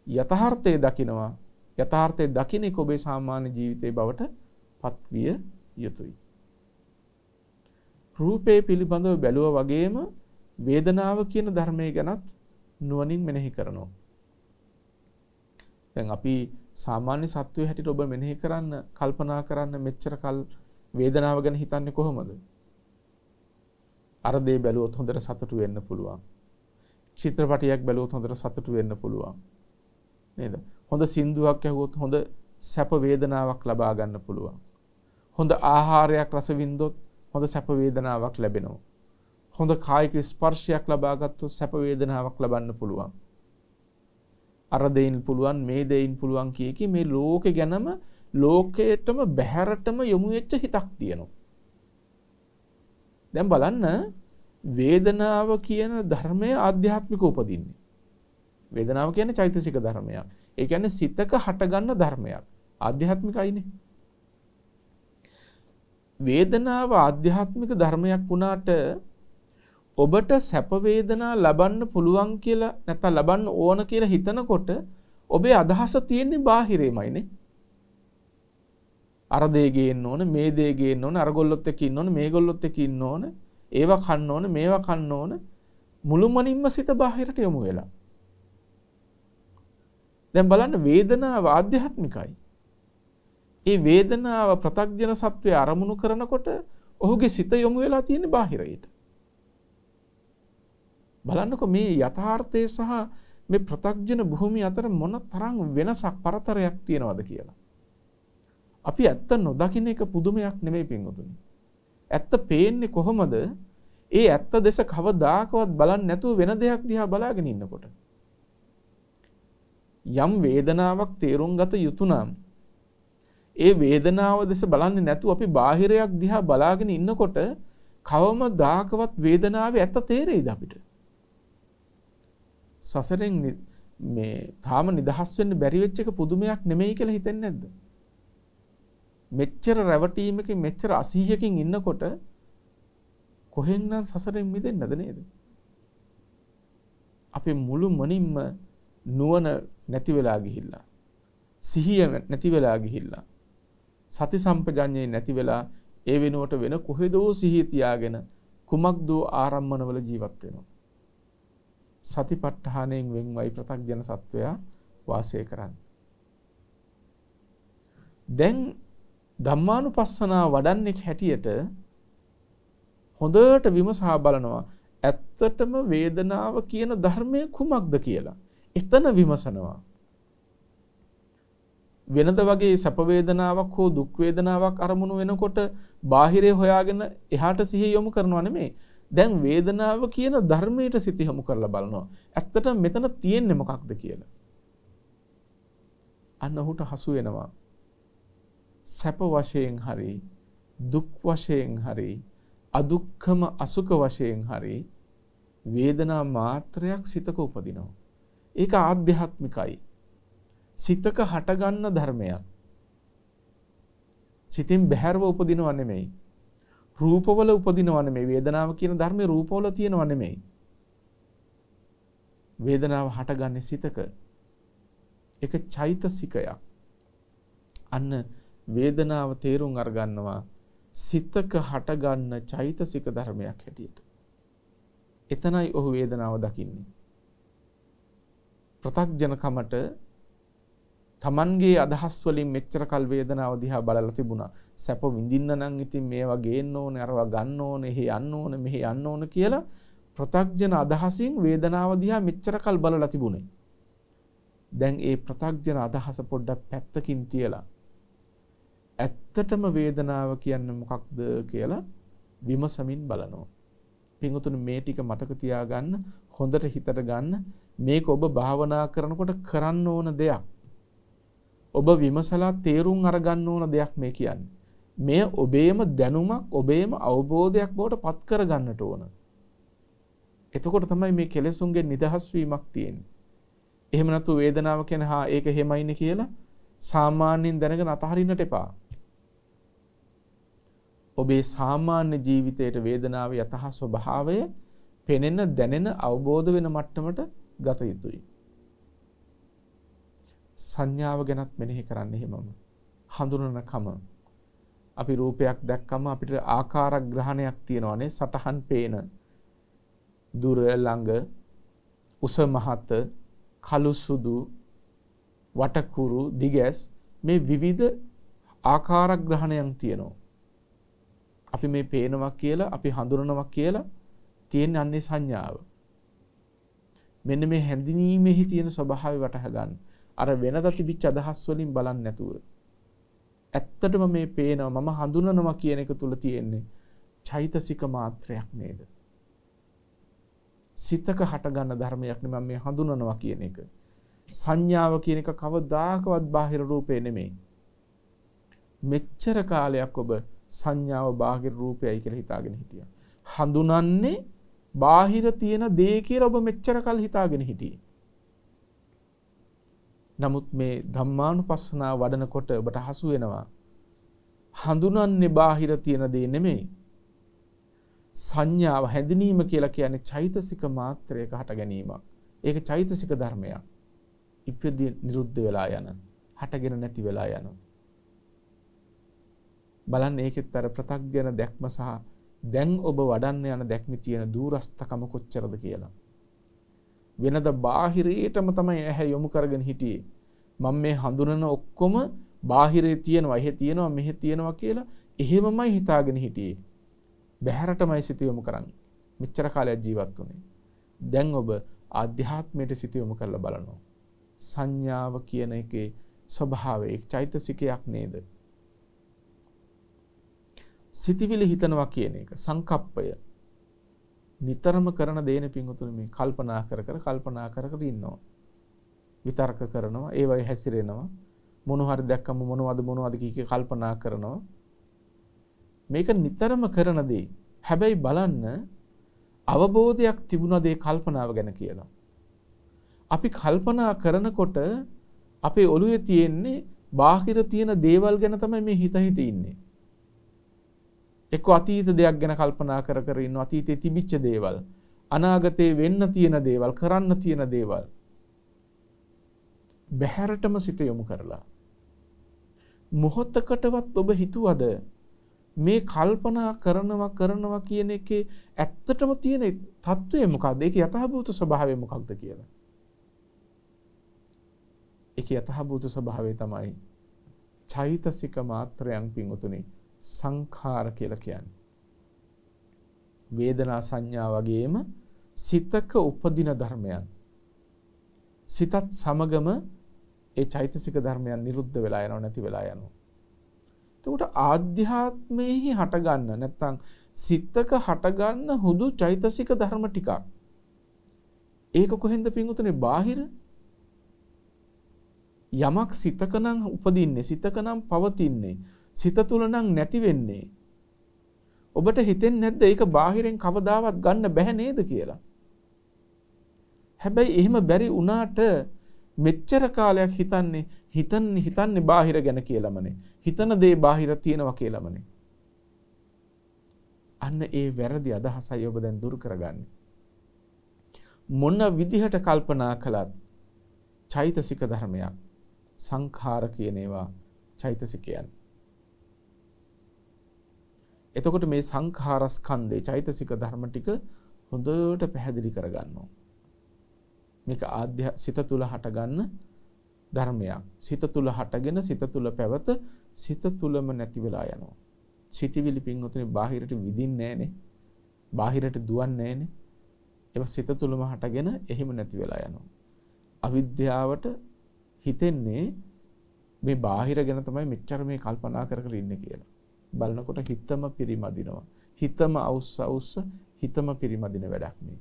යථාර්ථය දකිනවා. යථාර්ථය දකින්න එක ඔබේ සාමාන්‍ය ජීවිතේ බවට පත්විය යුතුයි. රූපේ පිළිබඳව බැලුවා වගේම වේදනාව කියන ධර්මය ගැනත් නුවණින් මෙනෙහි කරනවා. දැන් අපි සාමාන්‍ය සත්වයේ හැටියට ඔබ මෙනෙහි කරන්න කල්පනා කරන්න මෙච්චර කල් වේදනාව ගැන හිතන්නේ කොහොමද? අර දේ බැලුවොත් හොඳට සතුටු වෙන්න පුළුවන්. චිත්‍රපටයක් බැලුවොත් හොඳට සතුටු වෙන්න පුළුවන්. නේද? හොඳ සින්දුවක් ඇහුවොත් හොඳ සැප වේදනාවක් ලබා ගන්න පුළුවන්. හොඳ ආහාරයක් රස වින්දොත් හොඳ සැප වේදනාවක් ලැබෙනවා. හොඳ කායික ස්පර්ශයක් ලබා ගත්තොත් සැප වේදනාවක් ලබන්න පුළුවන්. අර දෙයින් පුළුවන් මේ දෙයින් පුළුවන් කිය කි මේ ලෝකෙ ගැනම ලෝකයටම බැහැරටම යොමු වෙච්ච හිතක් තියෙනවා. දැන් බලන්න වේදනාව කියන ධර්මය ආධ්‍යාත්මික උපදින්නේ. වේදනාව කියන්නේ චෛතසික ධර්මයක්. ඒ කියන්නේ සිතක හටගන්න ධර්මයක්. ආධ්‍යාත්මිකයිනේ. වේදනාව ආධ්‍යාත්මික ධර්මයක් වුණාට ඔබට සැප වේදනා ලබන්න පුළුවන් කියලා නැත්නම් ලබන්න ඕන කියලා හිතනකොට ඔබේ අදහස තියෙන්නේ බාහිරෙමයිනේ. අර දේ ගේන්න ඕන, මේ දේ ගේන්න ඕන, අර ගොල්ලොත් එක්ක ඉන්න ඕන, මේ ගොල්ලොත් එක්ක ඉන්න ඕන, ඒවා කන්න ඕන, මේවා කන්න ඕන. මුළුමනින්ම සිත බාහිරට යොමු වෙලා. දැන් බලන්න වේදනාව ආධ්‍යාත්මිකයි. ඒ වේදනාව ප්‍රතක්ජන සත්වය අරමුණු කරනකොට ඔහුගේ සිත යොමු වෙලා තියෙන බාහිරයට. බලන්නකො මේ යථාර්ථය සහ මේ ප්‍රතක්ජන භූමිය අතර මොන තරම් වෙනසක් පරතරයක් තියෙනවද කියලා. අපි ඇත්ත නොදකින්න එක පුදුමයක් නෙමෙයි පින්වතුනි. ඇත්ත පේන්නේ කොහොමද? ඒ ඇත්ත දෙස කවදාකවත් බලන්නේ නැතුව වෙන දෙයක් දිහා බලාගෙන ඉන්නකොට. යම් වේදනාවක් තේරුම් ගත යුතු නම් ඒ වේදනාව දෙස බලන්නේ නැතුව අපි බාහිරයක් දිහා බලාගෙන ඉන්නකොට කවම දාකවත් වේදනාවේ ඇත්ත තේරෙයිද අපිට? සසරෙන් මේ තාම නිදහස් වෙන්න බැරි වෙච්ච එක පුදුමයක් නෙමෙයි කියලා හිතෙන්නේ නැද්ද? මෙච්චර රැවටීමකින් මෙච්චර අසීහකින් ඉන්නකොට කොහෙන්නම් සසරෙන් මිදෙන්නද නේද? අපි මුළු මනින්ම නුවණ නැති වෙලා ගිහිල්ලා සිහිය නැති වෙලා ගිහිල්ලා සති සම්පජඤ්ඤේ නැති වෙලා ඒ වෙනුවට වෙන කොහෙදෝ සිහිය තියාගෙන කුමක්දෝ ආරම්මනවල ජීවත් වෙනවා. සතිපට්ඨානයෙන් වෙන්වයි ප්‍රතග්ජන සත්වයා වාසය කරන්නේ. දැන් ධම්මානුපස්සනා වඩන්නෙක් හැටියට හොඳට විමසා බලනවා ඇත්තටම වේදනාව කියන ධර්මය කුමක්ද කියලා. එතන විමසනවා. වෙනද වගේ සැප වේදනාවක් හෝ දුක් වේදනාවක් අරමුණු වෙනකොට බාහිරේ හොයාගෙන එහාට සිහිය යොමු කරනවා නෙමෙයි. දැන් වේදනාව කියන ධර්මයට සිත යොමු කරලා බලනවා. ඇත්තට මෙතන තියෙන්නේ මොකක්ද කියලා. අන්න ඔහුට හසු වෙනවා. සැප වශයෙන් හරි දුක් වශයෙන් හරි අදුක්කම අසුක වශයෙන් හරි වේදනා මාත්‍රයක් සිතක උපදිනවා. ඒක ආධ්‍යාත්මිකයි. සිතක හටගන්න ධර්මයක්. සිතින් බැහැරව උපදිනව නෙමෙයි. රූපවල උපදිනව නෙමෙයි. වේදනාව කියන ධර්මේ රූපවල තියෙනව නෙමෙයි. වේදනාව හටගන්නේ සිතක. ඒක චෛතසිකයක්. අන්න වේදනාව තේරුම් අරගන්නවා සිතක හටගන්න චෛතසික ධර්මයක් හැටියට. එතනයි ඔහු වේදනාව දකින්නේ. ප්‍රතක්ජනකමට තමන්ගේ අදහස් වලින් මෙච්චර කල් වේදනාව දිහා බලලා තිබුණා. සැප විඳින්න නම් ඉතින් මේවා ගේන්න ඕනේ, අරවා ගන්න ඕනේ, එහෙ යන්න ඕනේ, මෙහෙ යන්න ඕනේ කියලා ප්‍රතක්ජන අදහසින් වේදනාව දිහා මෙච්චර කල් බලලා තිබුණේ. දැන් ඒ ප්‍රතක්ජන අදහස පොඩ්ඩක් පැත්තකින් තියලා ඇත්තටම වේදනාව කියන්නේ මොකක්ද කියලා විමසමින් බලනවා. පින්වතුනි මේ ටික මතක තියාගන්න හොඳට හිතට ගන්න මේක ඔබ භාවනා කරනකොට කරන්න ඕන දෙයක්. ඔබ විමසලා තේරුම් අරගන්න ඕන දෙයක් මේ කියන්නේ. මෙය ඔබේම දැනුමක් ඔබේම අවබෝධයක් බවට පත් කරගන්නට ඕන. එතකොට තමයි මේ කෙලෙසුන්ගෙන් නිදහස් වීමක් තියෙන්නේ. එහෙම නැතු වේදනාව කියන හා ඒක එහෙමයිනේ කියලා සාමාන්‍යයෙන් දැනගෙන අතහරින්නට එපා. ඔබේ සාමාන්‍ය ජීවිතයට වේදනාවේ යතහ ස්වභාවය පෙනෙන දැනෙන අවබෝධ වෙන මට්ටමට ගත යුතුයි. සංඥාව ගැනත් මෙනෙහි කරන්න එහෙමම. හඳුනනකම. අපි රූපයක් දැක්කම අපිට ආකාර ග්‍රහණයක් තියෙනවානේ සටහන් පේන. දුර ළඟ උස මහත කළු සුදු වටකුරු දිගැස් මේ විවිධ ආකාර ග්‍රහණයන් තියෙනවා. අපි මේ පේනවා කියලා අපි හඳුනනවා කියලා තියෙන අන්නේ සංඥාව. මෙන්න මේ හැඳිනීමෙහි තියෙන ස්වභාවය වටහා ගන්න. අර වෙනද තිබිච්ච අදහස් වලින් බලන්නේ නැතුව. ඇත්තටම මේ පේනවා මම හඳුනනවා කියන එක තුල තියෙන්නේ චෛතසික මාත්‍රයක් නේද? සිතක හටගන්න ධර්මයක් නෙමෙයි මේ හඳුනනවා කියන එක. සංඥාව කියන එක කවදාකවත් බාහිර රූපේ නෙමෙයි. මෙච්චර කාලයක් ඔබ සංඥාව බාහිර රූපයයි කියලා හිතාගෙන හිටියා. හඳුනන්නේ බාහිර තියෙන දේ කියලා ඔබ මෙච්චර කල් හිතාගෙන හිටියේ. නමුත් මේ ධම්මානුපස්සනා වඩනකොට ඔබට හසු වෙනවා. හඳුනන්නේ බාහිර තියෙන දේ නෙමෙයි. සංඥාව හැඳිනීම කියලා කියන්නේ චෛතසික මාත්‍රයක හට ගැනීමක්. ඒක චෛතසික ධර්මයක්. ඉපදී නිරුද්ධ වෙලා යන, හටගෙන නැති වෙලා යන. බලන්න ඒකෙත් අර ප්‍රතග්ජන දැක්ම සහ දැන් ඔබ වඩන්න යන දැක්මේ තියෙන දූරස්තකම කොච්චරද කියලා. වෙනද බාහිරයටම තමයි ඇහැ යොමු කරගෙන හිටියේ. මම මේ හඳුනන ඔක්කොම බාහිරේ තියෙනවා, එහෙ තියෙනවා, මෙහෙ තියෙනවා කියලා එහෙමමයි හිතාගෙන හිටියේ. බහැරටමයි සිත යොමු කරන්නේ. මෙච්චර කාලයක් ජීවත් වුණේ. දැන් ඔබ ආධ්‍යාත්මයට සිත යොමු කරලා බලනවා. සංඥාව කියන එකේ ස්වභාවය චෛතසිකයක් නේද? සිතිවිලි හිතනවා කියන එක සංකප්පය නිතරම කරන දේන පිංගුතුනි මේ කල්පනා කර කර කල්පනා කර කර ඉන්නවා. විතර්ක කරනවා, ඒ වගේ හැසිරෙනවා. මොන හරි දැක්කම මොනවද මොනවද කී කල්පනා කරනවා. මේක නිතරම කරන දේ. හැබැයි බලන්න අවබෝධයක් තිබුණද ඒ කල්පනාව ගැන කියලා. අපි කල්පනා කරනකොට අපේ ඔළුවේ තියෙන්නේ බාහිර තියෙන දේවල් ගැන තමයි මේ හිත හිත ඉන්නේ. එක්ක අතීත දෙයක් ගැන කල්පනා කර කර ඉන්න අතීතයේ තිබිච්ච දේවල් අනාගතේ වෙන්න තියෙන දේවල් කරන්න තියෙන දේවල් බහැරටම සිත යොමු කරලා මොහොතකටවත් ඔබ හිතුවද මේ කල්පනා කරනවා කරනවා කියන එකේ ඇත්තටම තියෙන తත්වය මොකක්ද? ඒකේ යථාභූත ස්වභාවය මොකක්ද කියලා. ඒකේ යථාභූත ස්වභාවය තමයි චෛතසික මාත්‍රයන් පිංගුතුනි සංඛාර කියලා කියන්නේ. වේදනා සංඥා වගේම සිතක උපදින ධර්මයන්. සිතත් සමගම ඒ චෛතසික ධර්මයන් නිරුද්ධ වෙලා යනව නැති වෙලා යනවා. එතකොට ආධ්‍යාත්මයෙහි හටගන්න නැත්නම් සිතක හටගන්න හුදු චෛතසික ධර්ම ටිකක්. ඒක කොහෙන්ද පිංගුතුනේ බාහිර? යමක් සිතක නම් උපදින්නේ සිතක නම් පවතින්නේ සිත තුල නම් නැති වෙන්නේ. ඔබට හිතෙන්නේ නැද්ද ඒක බාහිරෙන් කවදාවත් ගන්න බැහැ නේද කියලා? හැබැයි එහෙම බැරි වුණාට මෙච්චර කාලයක් හිතන්නේ හිතන්නේ හිතන්නේ බාහිර ගැන කියලාමනේ. හිතන දේ බාහිර තියෙනවා කියලාමනේ. අන්න ඒ වැරදි අදහසයි ඔබ දැන් දුරු කරගන්නේ. මොන විදිහට කල්පනා කළත් චෛතසික ධර්මයක් සංඛාර කියන ඒවා චෛතසිකයන්. එතකොට මේ සංඛාරස්කන්ධේ චෛතසික ධර්ම ටික හොඳට පැහැදිලි කරගන්නවා. මේක ආධ්‍ය සිත තුල හටගන්න ධර්මයක්. සිත තුල හටගෙන සිත තුල පැවත සිත තුලම නැති වෙලා යනවා. සිතවිලි පින්වතුනි බාහිරට විදින්නේ නැහනේ. බාහිරට දුවන්නේ නැහනේ. ඒක සිත තුලම හටගෙන එහෙම නැති වෙලා යනවා. අවිද්‍යාවට හිතෙන්නේ මේ බාහිර ගැන තමයි මෙච්චර මේ කල්පනා කර කර ඉන්නේ කියලා. බලනකොට හිතම පිරිමදිනවා. හිතම අවුස්ස අවුස්ස හිතම පිරිමදින වැඩක් මේ.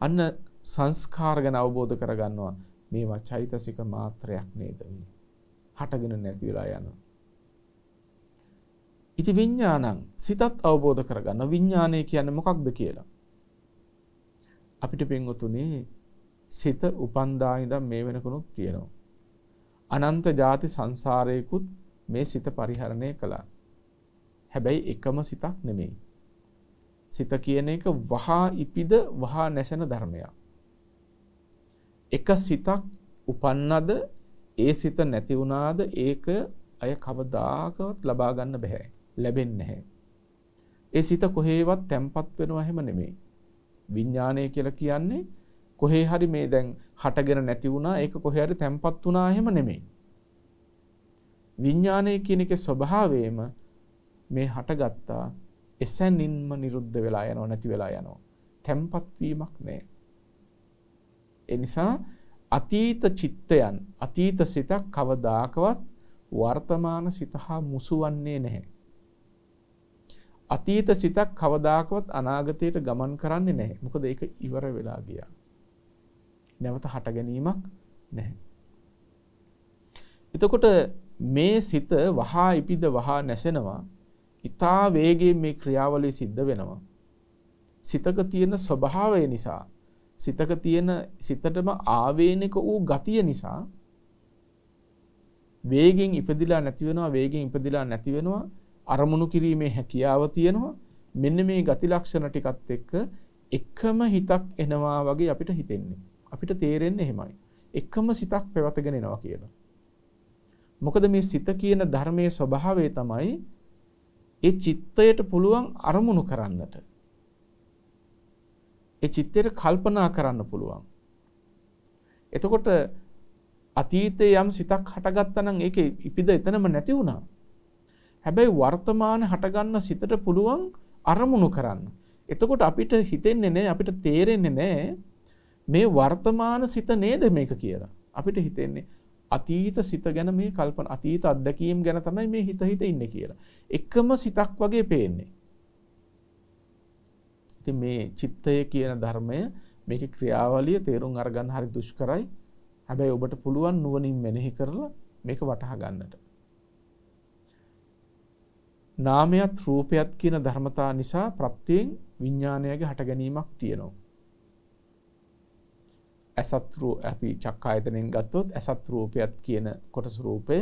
අන්න සංස්කාර ගැන අවබෝධ කරගන්නවා මේවා චෛතසික මාත්‍රයක් නේද මේ. හටගෙන නැති වෙලා යනවා. ඉති විඤ්ඥානං සිතත් අවබෝධ කරගන්න විඤ්ඥානය කියන්න මොකක්ද කියලා. අපිට පෙන්ගොතුනේ සිත උපන්දායිදම් මේ වෙනකුණුත් තියෙනවා. අනන්ත ජාති සංසාරයකුත් මේ සිත පරිහරණය කළා. හැබැයි එකම සිතක් නෙමෙයි. සිත කියන එක වහා ඉපිද වහා නැසෙන ධර්මයක්. එක සිතක් උපන්නද ඒ සිත නැති වුණාද ඒක අය කවදාකවත් ලබා ගන්න බෑ. ලැබෙන්නේ නැහැ. ඒ සිත කොහේවත් තැම්පත් වෙනවා හැම නෙමෙයි. විඥානය කියලා කියන්නේ කොහේ හරි මේ දැන් හටගෙන නැති වුණා ඒක කොහේ හරි තැම්පත් වුණා එහෙම නෙමෙයි. විඥානය කියන එකේ ස්වභාවයම මේ හටගත්තා එසැනින්ම නිරුද්ධ වෙලා යනවා නැති වෙලා යනවා. තැම්පත් වීමක් නැහැ. ඒ නිසා අතීත චිත්තයන් අතීත සිතක් කවදාකවත් වර්තමාන සිත හා මුසුවන්නේ නැහැ. අතීත සිතක් කවදාකවත් අනාගතයට ගමන් කරන්නේ නැහැ. මොකද ඒක ඉවර වෙලා ගියා. නැවත හට ගැනීමක් නැහැ. එතකොට මේ සිත වහා ඉපිද වහා නැසෙනවා. ඊතා වේගයෙන් මේ ක්‍රියාවලිය සිද්ධ වෙනවා. සිතක තියෙන ස්වභාවය නිසා සිතක තියෙන සිතටම ආවේනික වූ ගතිය නිසා වේගෙන් ඉපදිලා නැති වෙනවා වේගෙන් ඉපදිලා නැති වෙනවා. අරමුණු කිරීමේ හැකියාව තියෙනවා. මෙන්න මේ ගති ලක්ෂණ ටිකත් එක්ක එකම හිතක් එනවා වගේ අපිට හිතෙන්නේ. අපිට තේරෙන්නේ එහෙමයි. එකම සිතක් පැවතගෙන එනවා කියලා. මොකද මේ සිත කියන ධර්මයේ ස්වභාවය තමයි ඒ චිත්තයට පුළුවන් අරමුණු කරන්නට ඒ චිත්තයට කල්පනා කරන්න පුළුවන්. එතකොට අතීතයේ යම් සිතක් හටගත්තා නම් ඒකේ ඉපිද එතනම නැති වුණා. හැබැයි වර්තමාන හටගන්න සිතට පුළුවන් අරමුණු කරන්න. එතකොට අපිට හිතෙන්නේ නැහැ අපිට තේරෙන්නේ නැහැ මේ වර්තමාන සිත නේද මේක කියලා. අපිට හිතෙන්නේ අතීත සිත ගැන මේ කල්පන අතීත අත්දැකීම් ගැන තමයි මේ හිත හිත ඉන්නේ කියලා. එකම සිතක් වගේ පේන්නේ. ඉතින් මේ චිත්තය කියන ධර්මය මේකේ ක්‍රියාවලිය තේරුම් අරගන්න හරි දුෂ්කරයි. හැබැයි ඔබට පුළුවන් නුවණින් මෙනෙහි කරලා මේක වටහා ගන්නට. නාමයත් රූපයත් කියන ධර්මතා නිසා ප්‍රත්‍යයෙන් විඥානයගේ හට ගැනීමක් තියෙනවා. ඇසත් රූ අපි චක්කායතනෙන් ගත්තොත් ඇසත් රූපයත් කියන කොටස රූපය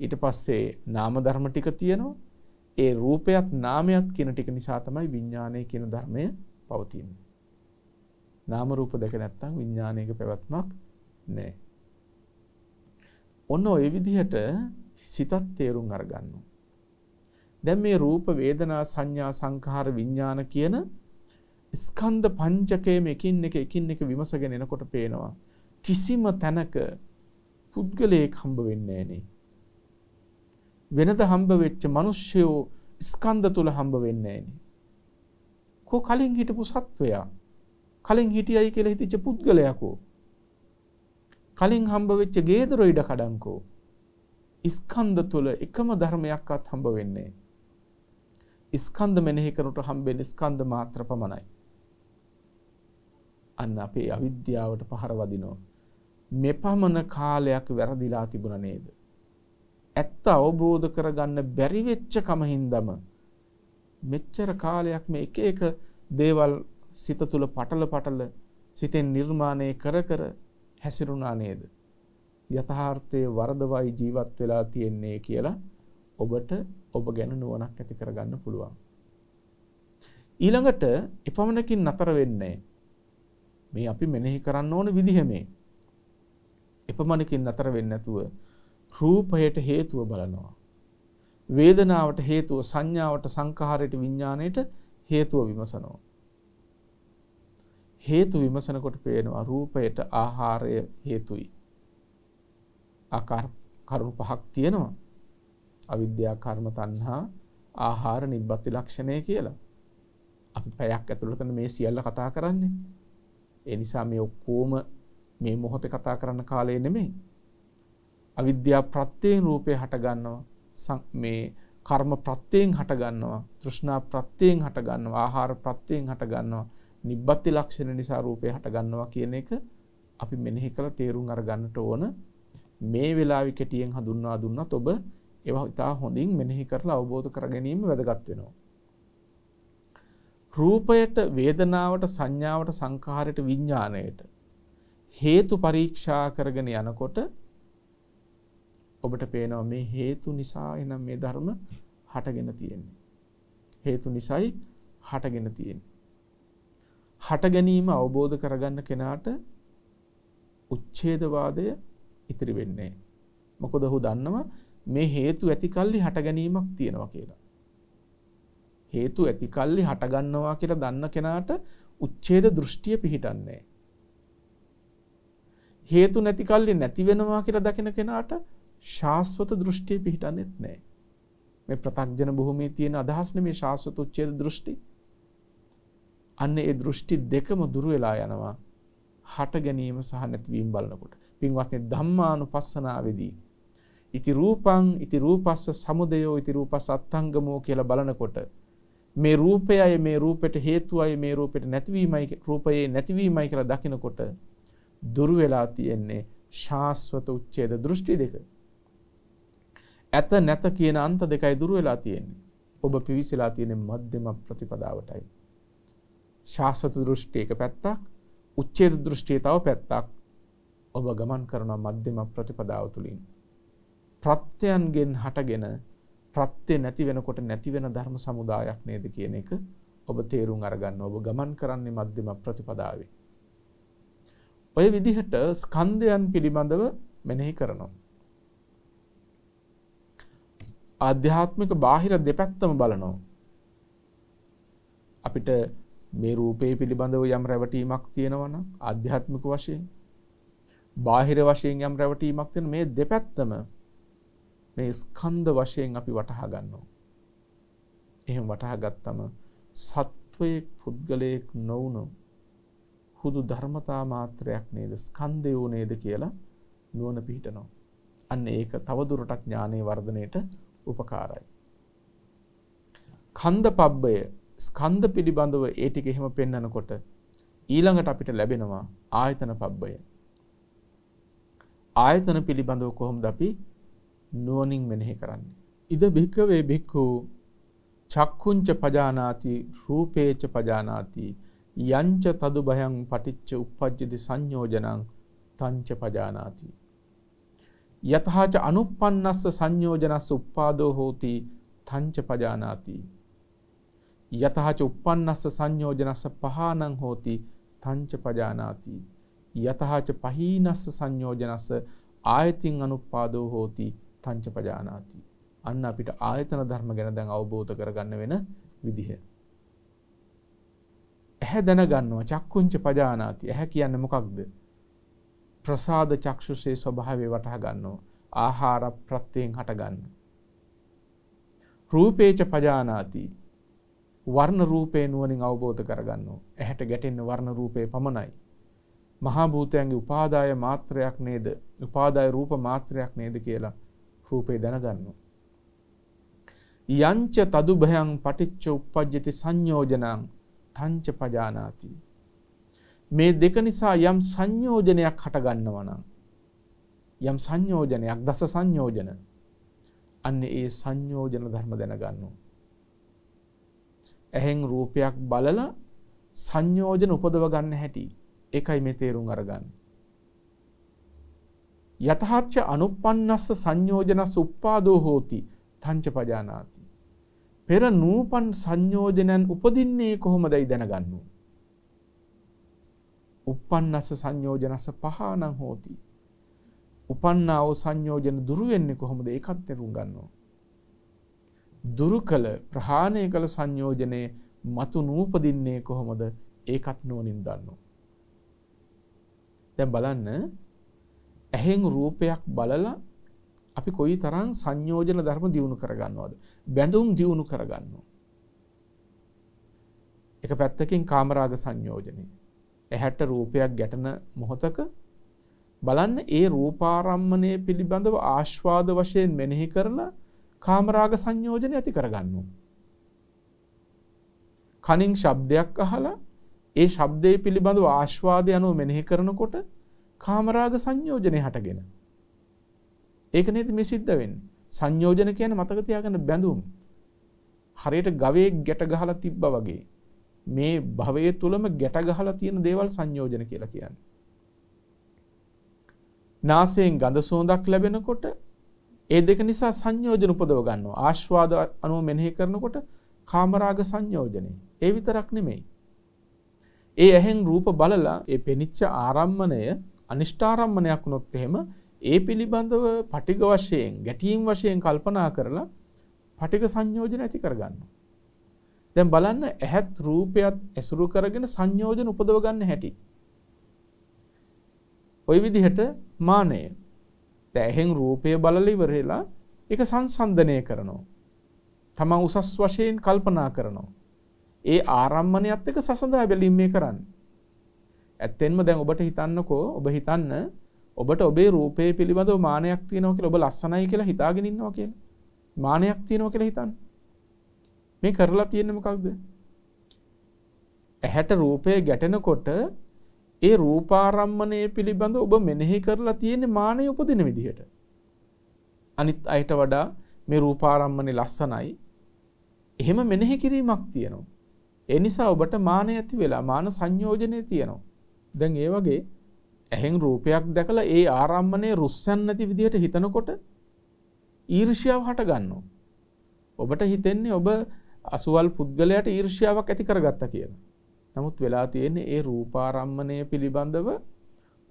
ඊට පස්සේ නාම ධර්ම ටික තියෙනවා ඒ රූපයත් නාමයත් කියන ටික නිසා තමයි විඥානය කියන ධර්මය පවතින්නේ. නාම රූප දෙක නැත්තම් විඥානයක පැවැත්මක් නැහැ. ඔන්න ඔය විදිහට සිතත් තේරුම් අරගන්නවා. දැන් මේ රූප වේදනා සංඥා සංඛාර විඥාන කියන ස්කන්ධ පංචකයේම එකින් එක එකින් එක විමසගෙන එනකොට පේනවා කිසිම තැනක පුද්ගලයෙක් හම්බ වෙන්නේ නැහනේ. වෙනද හම්බ වෙච්ච මිනිස්සයෝ ස්කන්ධ තුල හම්බ වෙන්නේ නැහනේ. කො කලින් හිටපු සත්වයා කලින් හිටියයි කියලා හිතච්ච පුද්ගලයා කෝ කලින් හම්බ වෙච්ච ගේදර ඉඩ කඩන්කෝ ස්කන්ධ තුල එකම ධර්මයක්වත් හම්බ වෙන්නේ ස්කන්ධ මෙනෙහි කරනට හම්බෙන ස්කන්ධ මාත්‍ර පමණයි. අන්න අපේ අවිද්‍යාවට පහර වදිනවා. මෙපමණ කාලයක් වැරදිලා තිබුණ නේද? ඇත්ත අවබෝධ කරගන්න බැරි වෙච්ච කම හින්දම මෙච්චර කාලයක් මේ එක එක දේවල් සිත තුළ පටල පටල සිතෙන් නිර්මාණය කර කර හැසිරුණා නේද? යථාර්ථයේ වරදවයි ජීවත් වෙලා තියෙන්නේ කියලා ඔබට ඔබ ගැන නුවණක් ඇති කරගන්න පුළුවන්. ඊළඟට එපමණකින් නතර වෙන්නේ මේ අපි මෙනෙහි කරන්න ඕන විදිහ මේ. එපමණකින් නතර වෙන්නේ නැතුව රූපයට හේතුව බලනවා. වේදනාවට හේතුව සංඥාවට සංඛාරයට විඥාණයට හේතුව විමසනවා. හේතු විමසනකොට පේනවා රූපයට ආහාරය හේතුයි. ආකාර කරුණු පහක් තියෙනවා. අවිද්‍යා කර්ම තණ්හා ආහාර නිබ්බති ලක්ෂණය කියලා. අපි පැයක් ඇතුළත මේ සියල්ල කතා කරන්නේ. ඒ නිසා මේ ඔක්කොම මේ මොහොතේ කතා කරන්න කාලය නෙමෙයි. අවිද්‍යා ප්‍රත්‍යයෙන් රූපය හට ගන්නවා. මේ කර්ම ප්‍රත්‍යයෙන් හට ගන්නවා. තෘෂ්ණා ප්‍රත්‍යයෙන් හට ගන්නවා. ආහාර ප්‍රත්‍යයෙන් හට ගන්නවා. නිබ්බති ලක්ෂණ නිසා රූපය හට ගන්නවා කියන එක අපි මෙනෙහි කළ තේරුම් අරගන්නට ඕන. මේ වෙලාවේ කෙටියෙන් හඳුන්වා දුන්නත් ඔබ ඒවා ඉතා හොඳින් මෙනෙහි කරලා අවබෝධ කර ගැනීම වැදගත් වෙනවා. රූපයට වේදනාවට සංඥාවට සංඛාරයට විඥාණයට හේතු පරීක්ෂා කරගෙන යනකොට ඔබට පේනවා මේ හේතු නිසා එනම් මේ ධර්ම හටගෙන තියෙන්නේ. හේතු නිසායි හටගෙන තියෙන්නේ. හට ගැනීම අවබෝධ කරගන්න කෙනාට උච්ඡේදවාදය ඉතිරි වෙන්නේ. මොකද ඔහු දන්නවා මේ හේතු ඇති කල්ලි හට ගැනීමක් තියෙනවා කියලා. හේතු ඇති කල්ලි හටගන්නවා කියලා දන්න කෙනාට උච්ඡේද දෘෂ්ටිය පිහිටන්නේ. හේතු නැති කල්ලි නැති වෙනවා කියලා දකින කෙනාට ශාස්වත දෘෂ්ටිය පිහිටන්නෙත් නැහැ. මේ ප්‍රතග්ජන භූමියේ තියෙන අදහස් නෙමේ ශාස්වත උච්ඡේද දෘෂ්ටි. අන්න ඒ දෘෂ්ටි දෙකම දුර වෙලා යනවා. හට ගැනීම සහ නැතිවීම බලනකොට. පින්වත්නි ධම්මානුපස්සනාවේදී ඉති රූපං ඉති රූපස්ස සමුදයෝ ඉති රූපස්ස අත්ංගමෝ කියලා බලනකොට මේ රූපයයි මේ රූපෙට හේතුවයි මේ රූපෙට නැතිවීමයි රූපයේ නැතිවීමයි කියලා දකිනකොට දුරු වෙලා තියෙන්නේ ශාස්වත උච්ඡේද දෘෂ්ටි දෙක. ඇත නැත කියන අන්ත දෙකයි දුරු වෙලා තියෙන්නේ. ඔබ පිවිසලා තියෙන මධ්‍යම ප්‍රතිපදාවටයි. ශාස්වත දෘෂ්ටි එක පැත්තක්, උච්ඡේද දෘෂ්ටිය තව පැත්තක්. ඔබ ගමන් කරන මධ්‍යම ප්‍රතිපදාව තුලින් ප්‍රත්‍යයන්ගෙන් හටගෙන ප්‍රත්‍ය නැති වෙනකොට නැති වෙන ධර්ම සමුදායක් නේද කියන එක ඔබ තේරුම් අරගන්න ඔබ ගමන් කරන්නේ මධ්‍යම ප්‍රතිපදාවේ. ඔය විදිහට ස්කන්ධයන් පිළිබඳව මෙනෙහි කරනවා. ආධ්‍යාත්මික බාහිර දෙපැත්තම බලනවා. අපිට මේ රූපේ පිළිබඳව යම් රැවටීමක් තියෙනවා නම් ආධ්‍යාත්මික වශයෙන් බාහිර වශයෙන් යම් රැවටීමක් තියෙන මේ දෙපැත්තම මේ ස්කන්ධ වශයෙන් අපි වටහා ගන්නවා. එහෙම වටහා ගත්තම සත්වයෙක් පුද්ගලයෙක් නොවුණු හුදු ධර්මතා මාත්‍රයක් නේද ස්කන්ධයෝ නේද කියලා නුවණ පිහිටනවා. අන්න ඒක තවදුරටත් ඥානයේ වර්ධනයට උපකාරයි. කන්ද පබ්බය ස්කන්ධ පිළිබඳව ඒ ටික එහෙම පෙන්වනකොට ඊළඟට අපිට ලැබෙනවා ආයතන පබ්බය. ආයතන පිළිබඳව කොහොමද අපි නුවණින් මෙනෙහි කරන්නේ. ඉද භික්කවේ භික්ඛු චක්කුංච පජානාති රූපේච පජානාති යංච තදු භයං පටිච්ච උප්පජ්ජති සංයෝජනං තංච පජානාති. යතහාච අනුප්පන්නස්ස සංයෝජනස්ස උප්පාදෝ හෝති තංච පජානාති. යතහාච උප්පන්නස්ස සංයෝජනස්ස පහානං හෝති තංච පජානාති. යතහාච පහීනස්ස සංයෝජනස්ස ආයතින් අනුපාදෝ හෝති තංච පජානාති. අන්න අපිට ආයතන ධර්ම ගැන දැන් අවබෝධ කරගන්න වෙන විදිහ. ඇහැ දැනගන්නවා චක්කුංච පජානාති. ඇහැ කියන්නේ මොකක්ද? ප්‍රසාද චක්ෂුසේ ස්වභාවය වටහා ගන්නවා. ආහාර ප්‍රත්‍යයෙන් හටගන්න. රූපේච පජානාති. වර්ණ රූපේ නුවණින් අවබෝධ කරගන්නවා. ඇහැට ගැටෙන්න වර්ණ රූපේ පමණයි. මහා භූතයන්ගේ උපාදාය මාත්‍රයක් නේද? උපාදාය රූප මාත්‍රයක් නේද කියලා රූපේ දැනගන්නවා. යංච තදුභයං පටිච්ච උප්පජ්ජති සංයෝජනං තංච පජානාති. මේ දෙක නිසා යම් සංයෝජනයක් හටගන්නවා නම් යම් සංයෝජනයක් දස සංයෝජන අන්න ඒ සංයෝජන ධර්ම දැනගන්නවා. ඇහෙන් රූපයක් බලලා සංයෝජන උපදව ගන්න හැටි ඒකයි මේ තේරුම් අරගන්න. යතහච්ච අනුපන්නස්ස සංයෝජනස් උප්පාදෝ හෝති තංච පජානාති. පෙර නූපන් සංයෝජනයන් උපදින්නේ කොහොමදයි දැනගන්න. උපන්නස්ස සංයෝජනස්ස පහනං හෝති. උපන්නාව සංයෝජන දුරුවෙන්නේ කොහොමද ඒකත් තෙරුම් ගන්නවා. දුරු කළ ප්‍රහාණය කළ සංයෝජනයේ මතු නූපදින්නේ කොහොමද ඒකත් නුවණින් දන්නවා. දැන් බලන්න ඇහෙන් රූපයක් බලලා අපි කොයි තරම් සංයෝජන ධර්ම දියුණු කරගන්නවද බැඳුම් දියුණු කරගන්නවා. එක පැත්තකින් කාමරාග සංයෝජනය. ඇහැට රූපයක් ගැටන මොහොතක බලන්න ඒ රූපාරම්මණය පිළිබඳව ආශ්වාද වශයෙන් මෙනෙහි කරලා කාමරාග සංයෝජනය ඇති කරගන්නවා. කනින් ශබ්දයක් අහලා ඒ ශබ්දය පිළිබඳව ආශ්වාදය අනුව මෙනෙහි කරනකොට කාමරාග සංයෝජනය හටගෙන. ඒක නේද මේ සිද්ධ වෙන්නේ. සංයෝජන කියන්නේ මතක තියාගන්න බැඳුම්. හරියට ගවයෙක් ගැට ගහලා තිබ්බා වගේ. මේ භවයේ තුලම ගැට ගහලා තියෙන දේවල් සංයෝජන කියලා කියන්නේ. නාසයෙන් ගඳ සුවඳක් ලැබෙනකොට ඒ දෙක නිසා සංයෝජන උපදව ගන්නවා. ආශ්වාද අනුව මෙනෙහි කරනකොට කාමරාග සංයෝජනේ. ඒ විතරක් නෙමෙයි. ඒ ඇහෙන් රූප බලලා ඒ පෙනිච්ච ආරම්මණය අනිෂ්ඨාරම්මණයක් වුණොත් එහෙම ඒ පිළිබඳව පටිග වශයෙන් ගැටීම් වශයෙන් කල්පනා කරලා පටික සංයෝජන ඇති කරගන්න. දැන් බලන්න ඇහත් රූපයත් ඇසුරු කරගෙන සංයෝජන උපදව ගන්න හැටි. ওই විදිහට මානය. දැන් රූපය බලලා ඉවරලා ඒක සංසන්දනය කරනවා. තමන් උසස් වශයෙන් කල්පනා කරනවා. ඒ ආරම්මණයත් එක්ක සසඳා බැලීම මේ කරන්නේ. ඇත්තෙන්ම දැන් ඔබට හිතන්නකෝ ඔබ හිතන්න ඔබට ඔබේ රූපය පිළිබඳව මානයක් තියෙනවා කියලා ඔබ ලස්සනයි කියලා හිතාගෙන ඉන්නවා කියලා. මානයක් තියෙනවා කියලා හිතන්න. මේ කරලා තියෙන්නේ මොකක්ද? ඇහැට රූපය ගැටෙනකොට ඒ රූපාරම්මණය පිළිබඳ ඔබ මෙනෙහි කරලා තියෙන්නේ මානය උපදින විදිහට. අනිත් අයට වඩා මේ රූපාරම්මණය ලස්සනයි. එහෙම මෙනෙහි කිරීමක් තියෙනවා. ඒ නිසා ඔබට මානය ඇති වෙලා මාන සංයෝජනය තියෙනවා. දැන් ඒ වගේ ඇහෙන් රූපයක් දැකලා ඒ ආරම්මණය රුස්සන් නැති විදිහට හිතනකොට ඊර්ෂ්‍යාව හට ගන්නවා. ඔබට හිතෙන්නේ ඔබ අසුවල් පුද්ගලයාට ඊර්ෂ්‍යාවක් ඇති කරගත්තා කියලා. නමුත් වෙලා තියෙන්නේ ඒ රූපාරම්මණය පිළිබඳව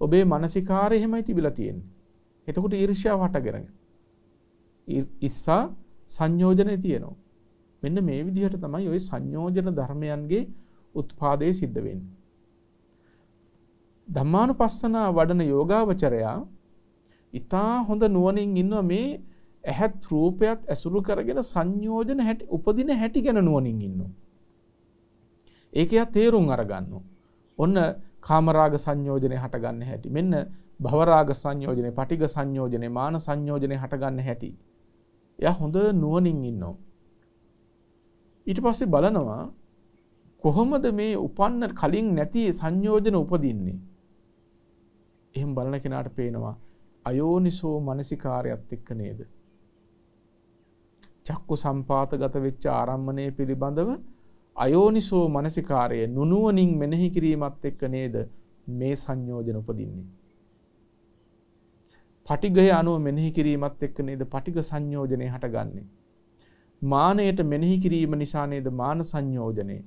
ඔබේ මානසිකාරය එහෙමයි තිබිලා තියෙන්නේ. එතකොට ඊර්ෂ්‍යාව හටගෙන. ඉස්සා සංයෝජනය තියෙනවා. මෙන්න මේ විදිහට තමයි ওই සංයෝජන ධර්මයන්ගේ උත්පාදේ සිද්ධ වෙන්නේ. ධම්මානුපස්සනා වඩන යෝගාවචරයා ඊටා හොඳ නුවණින් ඉන්නවා මේ ඇහත් රූපයත් ඇසුරු කරගෙන සංයෝජන හැටි උපදින හැටි ගැන නුවණින් ඉන්නවා. ඒක යා තේරුම් අරගන්නවා. ඔන්න කාමරාග සංයෝජනේ හටගන්න හැටි. මෙන්න භවරාග සංයෝජනේ, පටිඝ සංයෝජනේ, මාන සංයෝජනේ හටගන්න හැටි. එයා හොඳ නුවණින් ඉන්නවා. ඊට පස්සේ බලනවා කොහොමද මේ උපන්න කලින් නැති සංයෝජන උපදින්නේ? එහෙම බලන කෙනාට පේනවා අයෝනිසෝ මනසිකාරයත් එක්ක නේද? චක්කු සම්පාතගත වෙච්ච ආරම්මණය පිළිබඳව අයෝනිසෝ මනසිකාරය නුනුවනින් මෙනෙහි කිරීමත් එක්ක නේද මේ සංයෝජන උපදින්නේ. පටිගය අනුව මෙනෙහි කිරීමත් එක්ක නේද පටිග සංයෝජනය හටගන්නේ. මානයට මෙනෙහි කිරීම නිසා නේද මාන සංයෝජනය.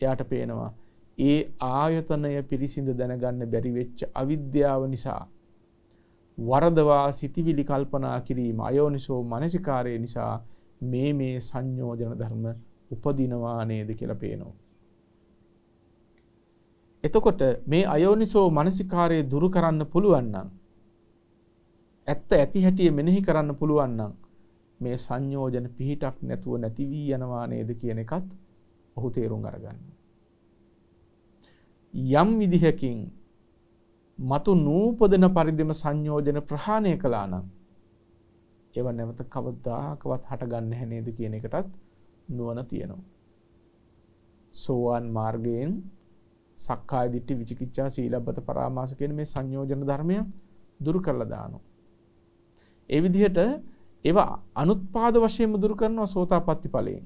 එයාට පේනවා ඒ ආයතනය පිරිසිඳ දැනගන්න බැරි වෙච්ච අවිද්‍යාව නිසා වරදවා සිතිවිලි කල්පනා කිරීම අයෝනිසෝ මනසිකාරය නිසා මේ මේ සංයෝජන ධර්ම උපදිනවා නේද කියලා පේනවා. එතකොට මේ අයෝනිසෝ මනසිකාරය දුරු කරන්න පුළුවන් නම් ඇත්ත ඇති හැටිය මෙනෙහි කරන්න පුළුවන් නම් මේ සංයෝජන පිහිටක් නැතුව නැති වී යනවා නේද කියන එකත් ඔහු තේරුම් අරගන්න. යම් විදිහකින් මතු නූපදන පරිදිම සංයෝජන ප්‍රහාණය කළා නම් ඒව නැවත කවදාකවත් හටගන්න හැ නේද කියන එකටත් නුවණ තියෙනවා. සෝවාන් මාර්ගයෙන් සක්කාය දිට්ඨි විචිකිච්ඡා සීලබ්බත පරාමාස කියන මේ සංයෝජන ධර්මය දුරු කරලා දානවා. ඒ විදිහට ඒවා අනුත්පාද වශයෙන්ම දුරු කරනවා සෝතාපට්ටි ඵලයෙන්.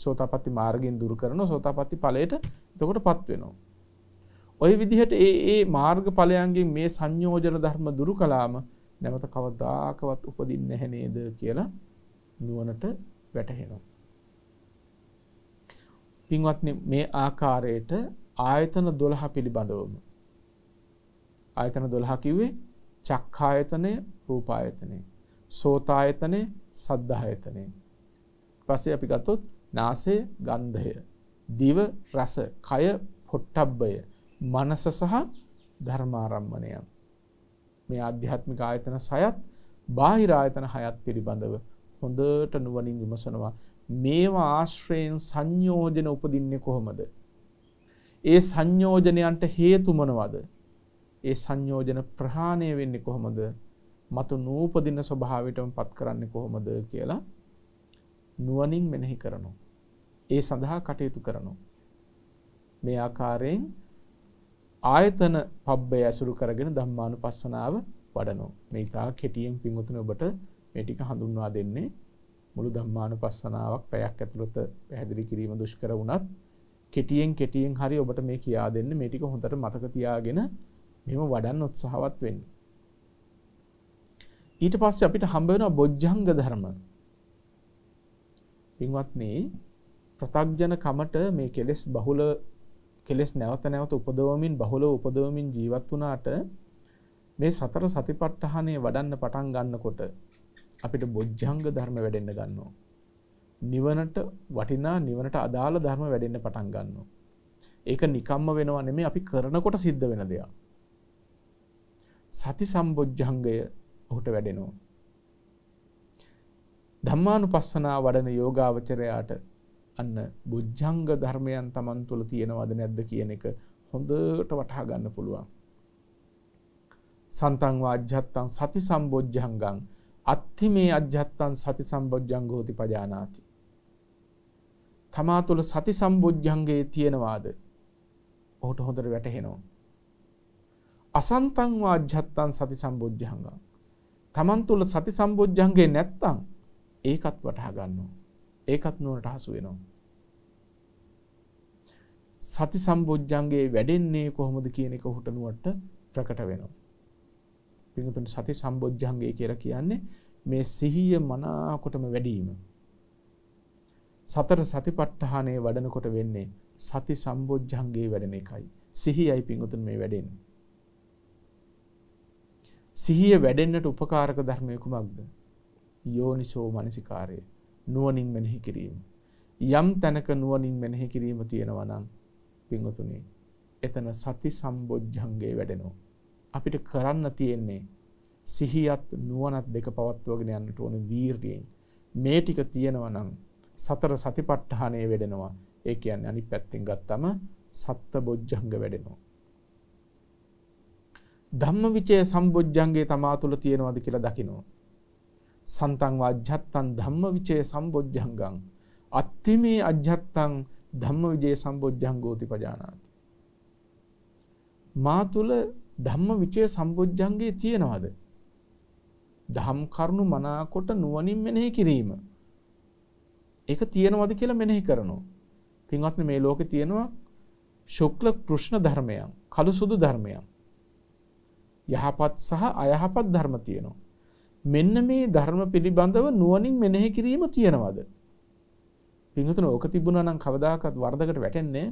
සෝතාපට්ටි මාර්ගයෙන් දුරු කරනවා සෝතාපට්ටි ඵලයට එතකොටපත් වෙනවා. ওই විදිහට ඒ ඒ මාර්ග ඵලයන්ගෙන් මේ සංයෝජන ධර්ම දුරු කළාම නැවත කවදාකවත් උපදින්නේ නැහැ නේද කියලා නුවණට වැටහෙනවා. පින්වත්නි මේ ආකාරයට ආයතන 12 පිළිබඳවම. ආයතන 12 කිව්වේ චක්ඛායතනය රූපායතනය. සෝතායතනය සද්ධායතනය. පස්සේ අපි ගත්තොත් නාසය ගන්ධය. දිව රස කය පොට්ටබ්බය. මනස සහ ධර්මාරම්මණය මේ ආධ්‍යාත්මික ආයතන සයත් බාහිර ආයතන හයත් පිළිබඳව හොඳට නුවණින් විමසනවා. මේවා ආශ්‍රයෙන් සංයෝජන උපදින්නේ කොහොමද? ඒ සංයෝජනයන්ට හේතු මොනවද? ඒ සංයෝජන ප්‍රහාණය වෙන්නේ කොහොමද? මතු නූපදින ස්වභාවයටම පත් කරන්නේ කොහොමද කියලා නුවණින් මෙනෙහි කරනවා. ඒ සඳහා කටයුතු කරනවා. මේ ආකාරයෙන් ආයතන පබ්බය ඇසුරු කරගෙන ධම්මානුපස්සනාව වඩනවා. මේ ඉතා කෙටියෙන් පින්වතුනි ඔබට මේ ටික හඳුන්වා දෙන්නේ මුළු ධම්මානුපස්සනාවක් පැයක් ඇතුළත පැහැදිලි කිරීම දුෂ්කර වුණත් කෙටියෙන් කෙටියෙන් හරි ඔබට මේ කියා දෙන්න මේ ටික හොඳට මතක තියාගෙන මෙහෙම වඩන්න උත්සාහවත් වෙන්න. ඊට පස්සේ අපිට හම්බ වෙනවා බොජ්ජංග ධර්ම. පින්වත්නි ප්‍රතග්ජන කමට මේ කෙලෙස් බහුල කෙලෙස් නැවත නැවත උපදවමින් බහුලව උපදවමින් ජීවත් වුණාට මේ සතර සතිපට්ඨානය වඩන්න පටන් ගන්නකොට අපිට බොජ්ජංග ධර්ම වැඩෙන්න ගන්නවා. නිවනට වටිනා නිවනට අදාළ ධර්ම වැඩෙන්න පටන් ගන්නවා. ඒක නිකම්ම වෙනවා නෙමෙයි අපි කරනකොට සිද්ධ වෙන දෙයක්. සති සම්බොජ්ජංගය ඔහුට වැඩෙනවා. ධම්මානුපස්සනා වඩන යෝගාවචරයාට අන්න බුද්ධංග ධර්මයන් Taman තුල තියෙනවද නැද්ද කියන එක හොඳට වටහා ගන්න පුළුවන්. සන්තං වාජ්ජත්තං සති සම්බොජ්ජංගං අත්තිමේ අජ්ජත්තං සති සම්බොජ්ජංගෝති පජානාති. තමා තුළ සති සම්බොජ්ජංගේ තියෙනවාද ඔහුට හොඳට වැටහෙනවා. අසන්තං වාජ්ජත්තං සති සම්බොජ්ජංගං තමන් තුළ සති සම්බොජ්ජංගේ නැත්තං ඒකත් වටහා ගන්නවා. ඒකත් නුවනට හසු වෙනවා. සති සම්බොජ්ජන්ගේ වැඩෙන්නේ කොහොමද කියන එක ඔහුට නුවට ප්‍රකට වෙනවා. පිඟුතුන් සති සම්බොජ්ජන්ගේ කියලා කියන්නේ මේ සිහිය මනාකොටම වැඩීම. සතර සතිපට්ඨානයේ වඩනකොට වෙන්නේ සති සම්බොජ්ජන්ගේ වැඩෙන එකයි. සිහියයි පිඟුතුන් මේ වැඩෙන්නේ. සිහිය වැඩෙන්නට උපකාරක ධර්මය කුමක්ද? යෝනිසෝ මනසිකාරය. නුවණින් මෙනෙහි කිරීම. යම් තැනක නුවණින් මෙනෙහි කිරීම තියෙනවා නම් පින්වතුනි එතන සති සම්බොජ්ජංගේ වැඩෙනවා. අපිට කරන්න තියෙන්නේ සිහියත් නුවණත් දෙක පවත්වාගෙන යන්නට ඕන වීරියෙන්. මේ ටික තියෙනවා නම් සතර සතිපට්ඨානය වැඩෙනවා. ඒ කියන්නේ අනිත් පැත්තෙන් ගත්තම සත්ත බොජ්ජංග වැඩෙනවා. ධම්මවිචය සම්බොජ්ජංගේ තමා තුළ තියෙනවද කියලා දකිනවා. සන්තං වාජ්ජත්තං ධම්මවිචය සම්බොජ්ජංගං අත්තිමේ අජ්ජත්තං ධම්මවිජය සම්බොජ්ජංගෝති පජානාති. මා තුළ ධම්මවිචය සම්බොජ්ජංගේ තියෙනවද? දහම් කරුණු මනාකොට නුවණින් මෙනෙහි කිරීම. ඒක තියෙනවද කියලා මෙනෙහි කරනවා. පින්වත්නි මේ ලෝකේ තියෙනවා ශුක්ල කෘෂ්ණ ධර්මයන්, කළු සුදු ධර්මයන්. යහපත් සහ අයහපත් ධර්ම තියෙනවා. මෙන්න මේ ධර්ම පිළිබඳව නුවණින් මෙනෙහි කිරීම තියෙනවද? පින්වතුන ඕක තිබුණා නම් කවදාකවත් වරදකට වැටෙන්නේ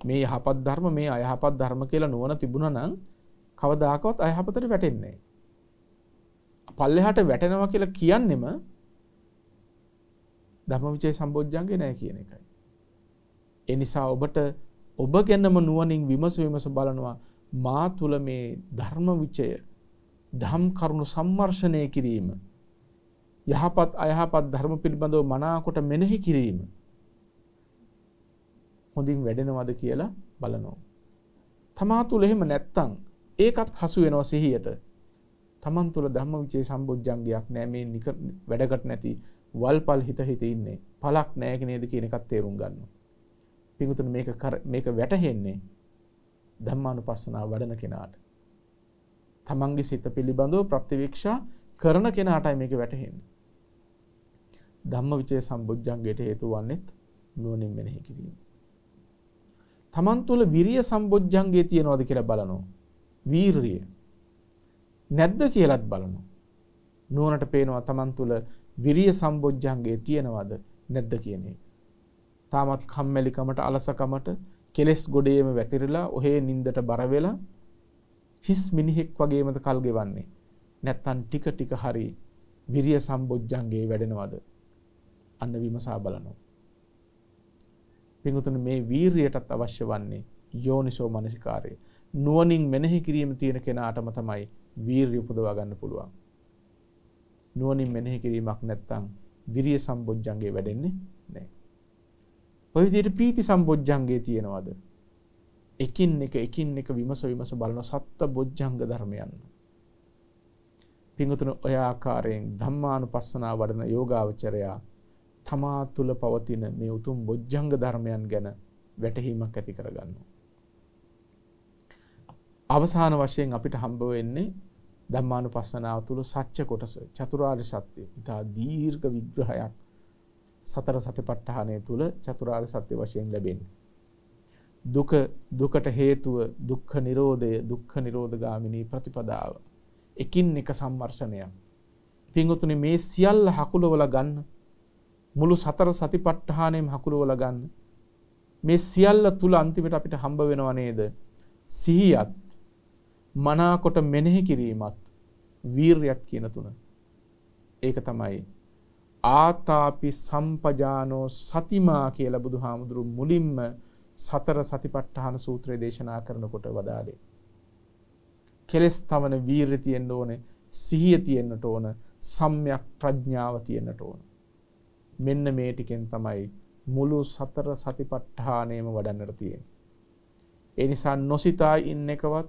මේ යහපත් ධර්ම මේ අයහපත් ධර්ම කියලා නුවණ තිබුණා නම් කවදාකවත් අයහපතට වැටෙන්නේ පල්ලෙහාට වැටෙනවා කියලා කියන්නෙම ධම්මවිචේ සම්බොජ්ජංගේ නෑ කියන එකයි. ඒ නිසා ඔබට ඔබ ගැනම නුවණින් විමස විමස බලනවා මා තුල මේ ධර්ම විචය ධම් කරුණු සම්මර්ෂණය කිරීම යහපත් අයහපත් ධර්ම පිළිබඳව මනාකොට මෙනෙහි කිරීම හොඳින් වැඩෙනවද කියලා බලනවා. තමා තුළ එහෙම නැත්තම් ඒකත් හසු වෙනවා සිහියට. තමන් තුළ ධම්මවිචේ සම්බොජ්ජංගයක් නෑ මේ වැඩකට නැති වල්පල් හිත හිත ඉන්නේ. පලක් නෑ නේද කියන එකත් තේරුම් ගන්නවා. පිඟුතුන මේක මේක වැටහෙන්නේ ධම්මානුපස්සනාව වඩන කෙනාට. තමන්ගේ සිත පිළිබඳව ප්‍රතිවීක්ෂා කරන කෙනාටයි මේක වැටහෙන්නේ. ධම්මවිචේ සම්බොජ්ජංගයට හේතු වන්නේත් නුවණින් මෙනෙහි කිරීම. තමන් තුළ විරිය සම්බොජ්ජංගේ තියෙනවද කියලා බලනවා. වීරිය. නැද්ද කියලත් බලනවා. නුවණට පේනවා තමන් තුළ විරිය සම්බොජ්ජංගේ තියෙනවද නැද්ද කියන එක. තාමත් කම්මැලිකමට අලසකමට කෙලෙස් ගොඩේම වැතිරලා ඔහේ නින්දට බර වෙලා හිස් මිනිහෙක් වගේමද කල් ගෙවන්නේ. නැත්තම් ටික ටික හරි විරිය සම්බොජ්ජංගේ වැඩෙනවද? අන්න විමසා බලනවා. පිඟුතුන මේ වීරියටත් අවශ්‍ය වන්නේ යෝනිසෝ මනසිකාරය. නුවණින් මෙනෙහි කිරීම තියෙන කෙනාටම තමයි වීරිය උපදවා ගන්න පුළුවන්. නුවණින් මෙනෙහි කිරීමක් නැත්තම් විරිය සම්බොජ්ජංගේ වැඩෙන්නේ නැහැ. ඔය විදිහට පීති සම්බොජ්ජංගේ තියෙනවද? එකින් එක එකින් එක විමස විමස බලන සත්ත බොජ්ජංග ධර්මයන්. පිඟුතුන ඔය ආකාරයෙන් ධම්මානුපස්සනා වඩන යෝගාවචරයා තමා තුළ පවතින මේ උතුම් බොජ්ජංග ධර්මයන් ගැන වැටහීමක් ඇති කරගන්නවා. අවසාන වශයෙන් අපිට හම්බ වෙන්නේ ධම්මානුපස්සනාව තුළ සත්‍ය කොටස චතුරාර්ය සත්‍ය. ඉතා දීර්ඝ විග්‍රහයක් සතර සතිපට්ඨානය තුළ චතුරාර්ය සත්‍ය වශයෙන් ලැබෙන්නේ. දුක දුකට හේතුව දුක්ඛ නිරෝධය දුක්ඛ නිරෝධගාමිනී ප්‍රතිපදාව. එකින් එක සම්මර්ෂණයක්. පින්වතුනි මේ සියල්ල හකුලවල ගන්න මුළු සතර සතිපට්ඨානයම හකුලවල ගන්න. මේ සියල්ල තුල අන්තිමට අපිට හම්බ වෙනව නේද? සිහියත් මනාකොට මෙනෙහි කිරීමත් වීරයක් කියන තුන. ඒක තමයි ආතාපි සම්පජානෝ සතිමා කියලා බුදුහාමුදුරු මුලින්ම සතර සතිපට්ඨාන සූත්‍රය දේශනා කරනකොට වදාළේ. කෙලෙස් තමන වීරය තියෙන්න ඕනේ සිහිය තියෙන්නට ඕන සම්යක් ප්‍රඥාව තියෙන්නට ඕන. මෙන්න මේ ටිකෙන් තමයි මුළු සතර සතිපට්ඨානයම වඩන්නට තියෙන්නේ. ඒ නිසා නොසිතා ඉන්න එකවත්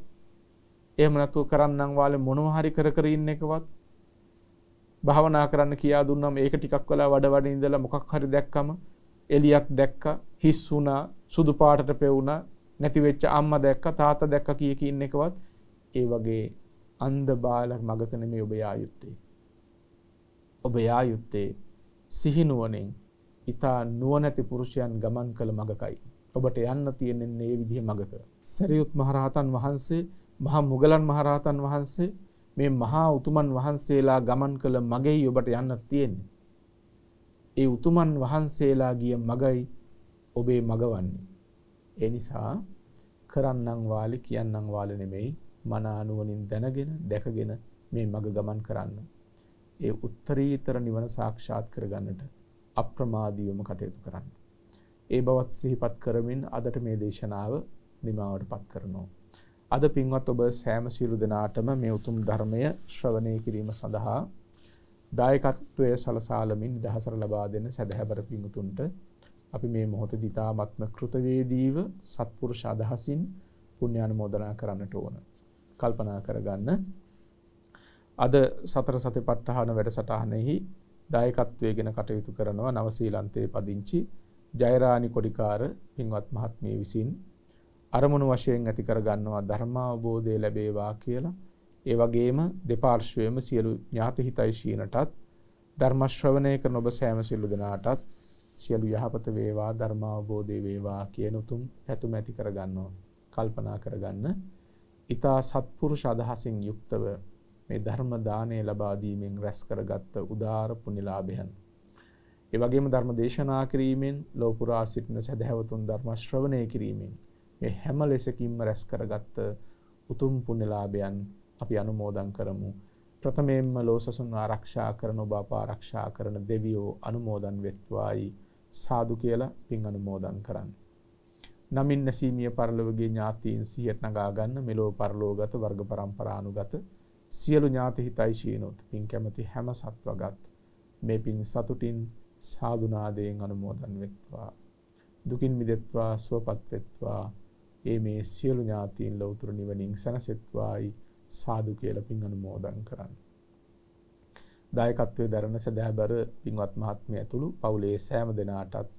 එහෙම නැතුව කරන්නම් වාලේ මොනවා හරි කර කර ඉන්න එකවත් භාවනා කරන්න කියා දුන්නම් ඒක ටිකක් වෙලා වඩ වඩ ඉඳලා මොකක් හරි දැක්කම එලියක් දැක්කා හිස් වුණා සුදු පාටට පෙවුණා නැති වෙච්ච අම්මා දැක්කා තාත්තා දැක්කා කිය කී ඉන්න එකවත් ඒ වගේ අන්ධ බාල මගක නෙමෙයි ඔබ යා යුත්තේ ඔබ යා යුත්තේ සිහිනුවනෙන් ඊතා නුවණැති පුරුෂයන් ගමන් කළ මගකයි. ඔබට යන්න තියෙන්නේ මේ විදිහේ මගක. සරියුත් මහරහතන් වහන්සේ, මහා මුගලන් මහරහතන් වහන්සේ මේ මහා උතුමන් වහන්සේලා ගමන් කළ මගෙයි ඔබට යන්න තියෙන්නේ. ඒ උතුමන් වහන්සේලා ගිය මගයි ඔබේ මගවන්නේ. ඒ නිසා කරන්නම් වාලි කියන්නම් වාලි නෙමෙයි මන අනුවණින් දැනගෙන දැකගෙන මේ මග ගමන් කරන්න. ඒ උත්තරීතර නිවන සාක්ෂාත් කරගන්නට අප්‍රමාදීවම කටයුතු කරන්න. ඒ බවත් සිහිපත් කරමින් අදට මේ දේශනාව නිමාවට පත් කරනවා. අද පින්වත් ඔබ සෑම සියලු දෙනාටම මේ උතුම් ධර්මය ශ්‍රවණය කිරීම සඳහා දායකත්වය සලසාලමින් දහසර ලබා දෙන සැදැහැබර පිංතුන්ට අපි මේ මොහොතේදී තාමත්ම කෘතවේදීව සත්පුරුෂ අදහසින් පුණ්‍යානුමෝදනා කරන්නට ඕන. කල්පනා කරගන්න අද සතර සතිපට්ඨාන වැඩසටහනෙහි දායකත්වයේගෙන කටයුතු කරනවා නවසීලන්තයේ පදිංචි ජයරානි කොඩිකාර පින්වත් මහත්මිය විසින් අරමුණු වශයෙන් ඇති කර ගන්නවා ධර්මාවබෝධය ලැබේවා කියලා. ඒ වගේම දෙපාර්ශ්වයේම සියලු ඥාති හිතයිශීනටත් ධර්ම ශ්‍රවණය කරන ඔබ සෑම සියලු දෙනාටත් සියලු යහපත වේවා ධර්මාවබෝධය වේවා කියන උතුම් පැතුම ඇති කර ගන්නවා. කල්පනා කරගන්න. ඊතා සත්පුරුෂ අදහසින් යුක්තව මේ ධර්ම දානය ලබා දීමෙන් රැස් කරගත්ත උදාර පුණ්‍යලාභයන්. ඒ වගේම ධර්ම දේශනා කිරීමෙන් ලෝපුරා සිටින සදහැවතුන් ධර්ම ශ්‍රවණය කිරීමෙන් මේ හැම ලෙසකින්ම රැස් කරගත්ත උතුම් පුණ්‍යලාභයන් අපි අනුමෝදන් කරමු. ප්‍රථමයෙන්ම ලෝසසුන් ආරක්ෂා කරන ඔබ අප ආරක්ෂා කරන දෙවියෝ අනුමෝදන් වෙත්වායි සාදු කියලා පින් අනුමෝදන් කරන්න. නමින් නැසීමිය පරලොවගේ ඥාතීන් සිහියට නගා ගන්න මෙලෝ පරලෝගත වර්ග પરම්පරානුගත සියලු ඥාති හිතයිශීනොත් පින් කැමති හැම සත්වගත් මේ පින් සතුටින් සාදුනාදයෙන් අනුමෝදන් වෙත්වා. දුකින් මිදෙත්වා සුවපත් වෙත්වා ඒ මේ සියලු ඥාතීන් ලෞතුරු නිවනින් සැනසෙත්වායි සාදු කියලා පින් අනුමෝදන් කරන්න. දායකත්වයේ දරන සදහැබර පින්වත් මහත්මිය ඇතුළු පවුලේ සෑම දෙනාටත්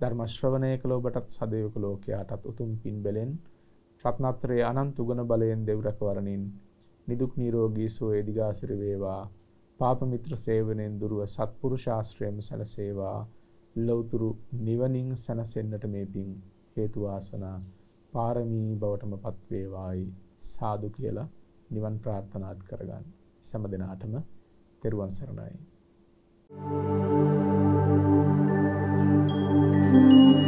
ධර්ම ශ්‍රවණය කළ ඔබටත් සදේවක ලෝකයාටත් උතුම් පින් බැලෙන් රත්නත්‍රයේ අනන්ත උගන බලයෙන් දෙව්රක වරණින් නිදුක් නිරෝගී සුවය දිගාසිර වේවා පාප මිත්‍ර සේවනයෙන් දුරව සත්පුරුෂාශ්‍රයම සැලසේවා ලෞතුරු නිවනින් සැනසෙන්නට මේ පින් හේතු වාසනා පාරමී බවටම පත් වේවායි සාදු කියලා නිවන් ප්‍රාර්ථනාත් කරගන්න. සෑම දිනාටම තෙරුවන් සරණයි. Thank you.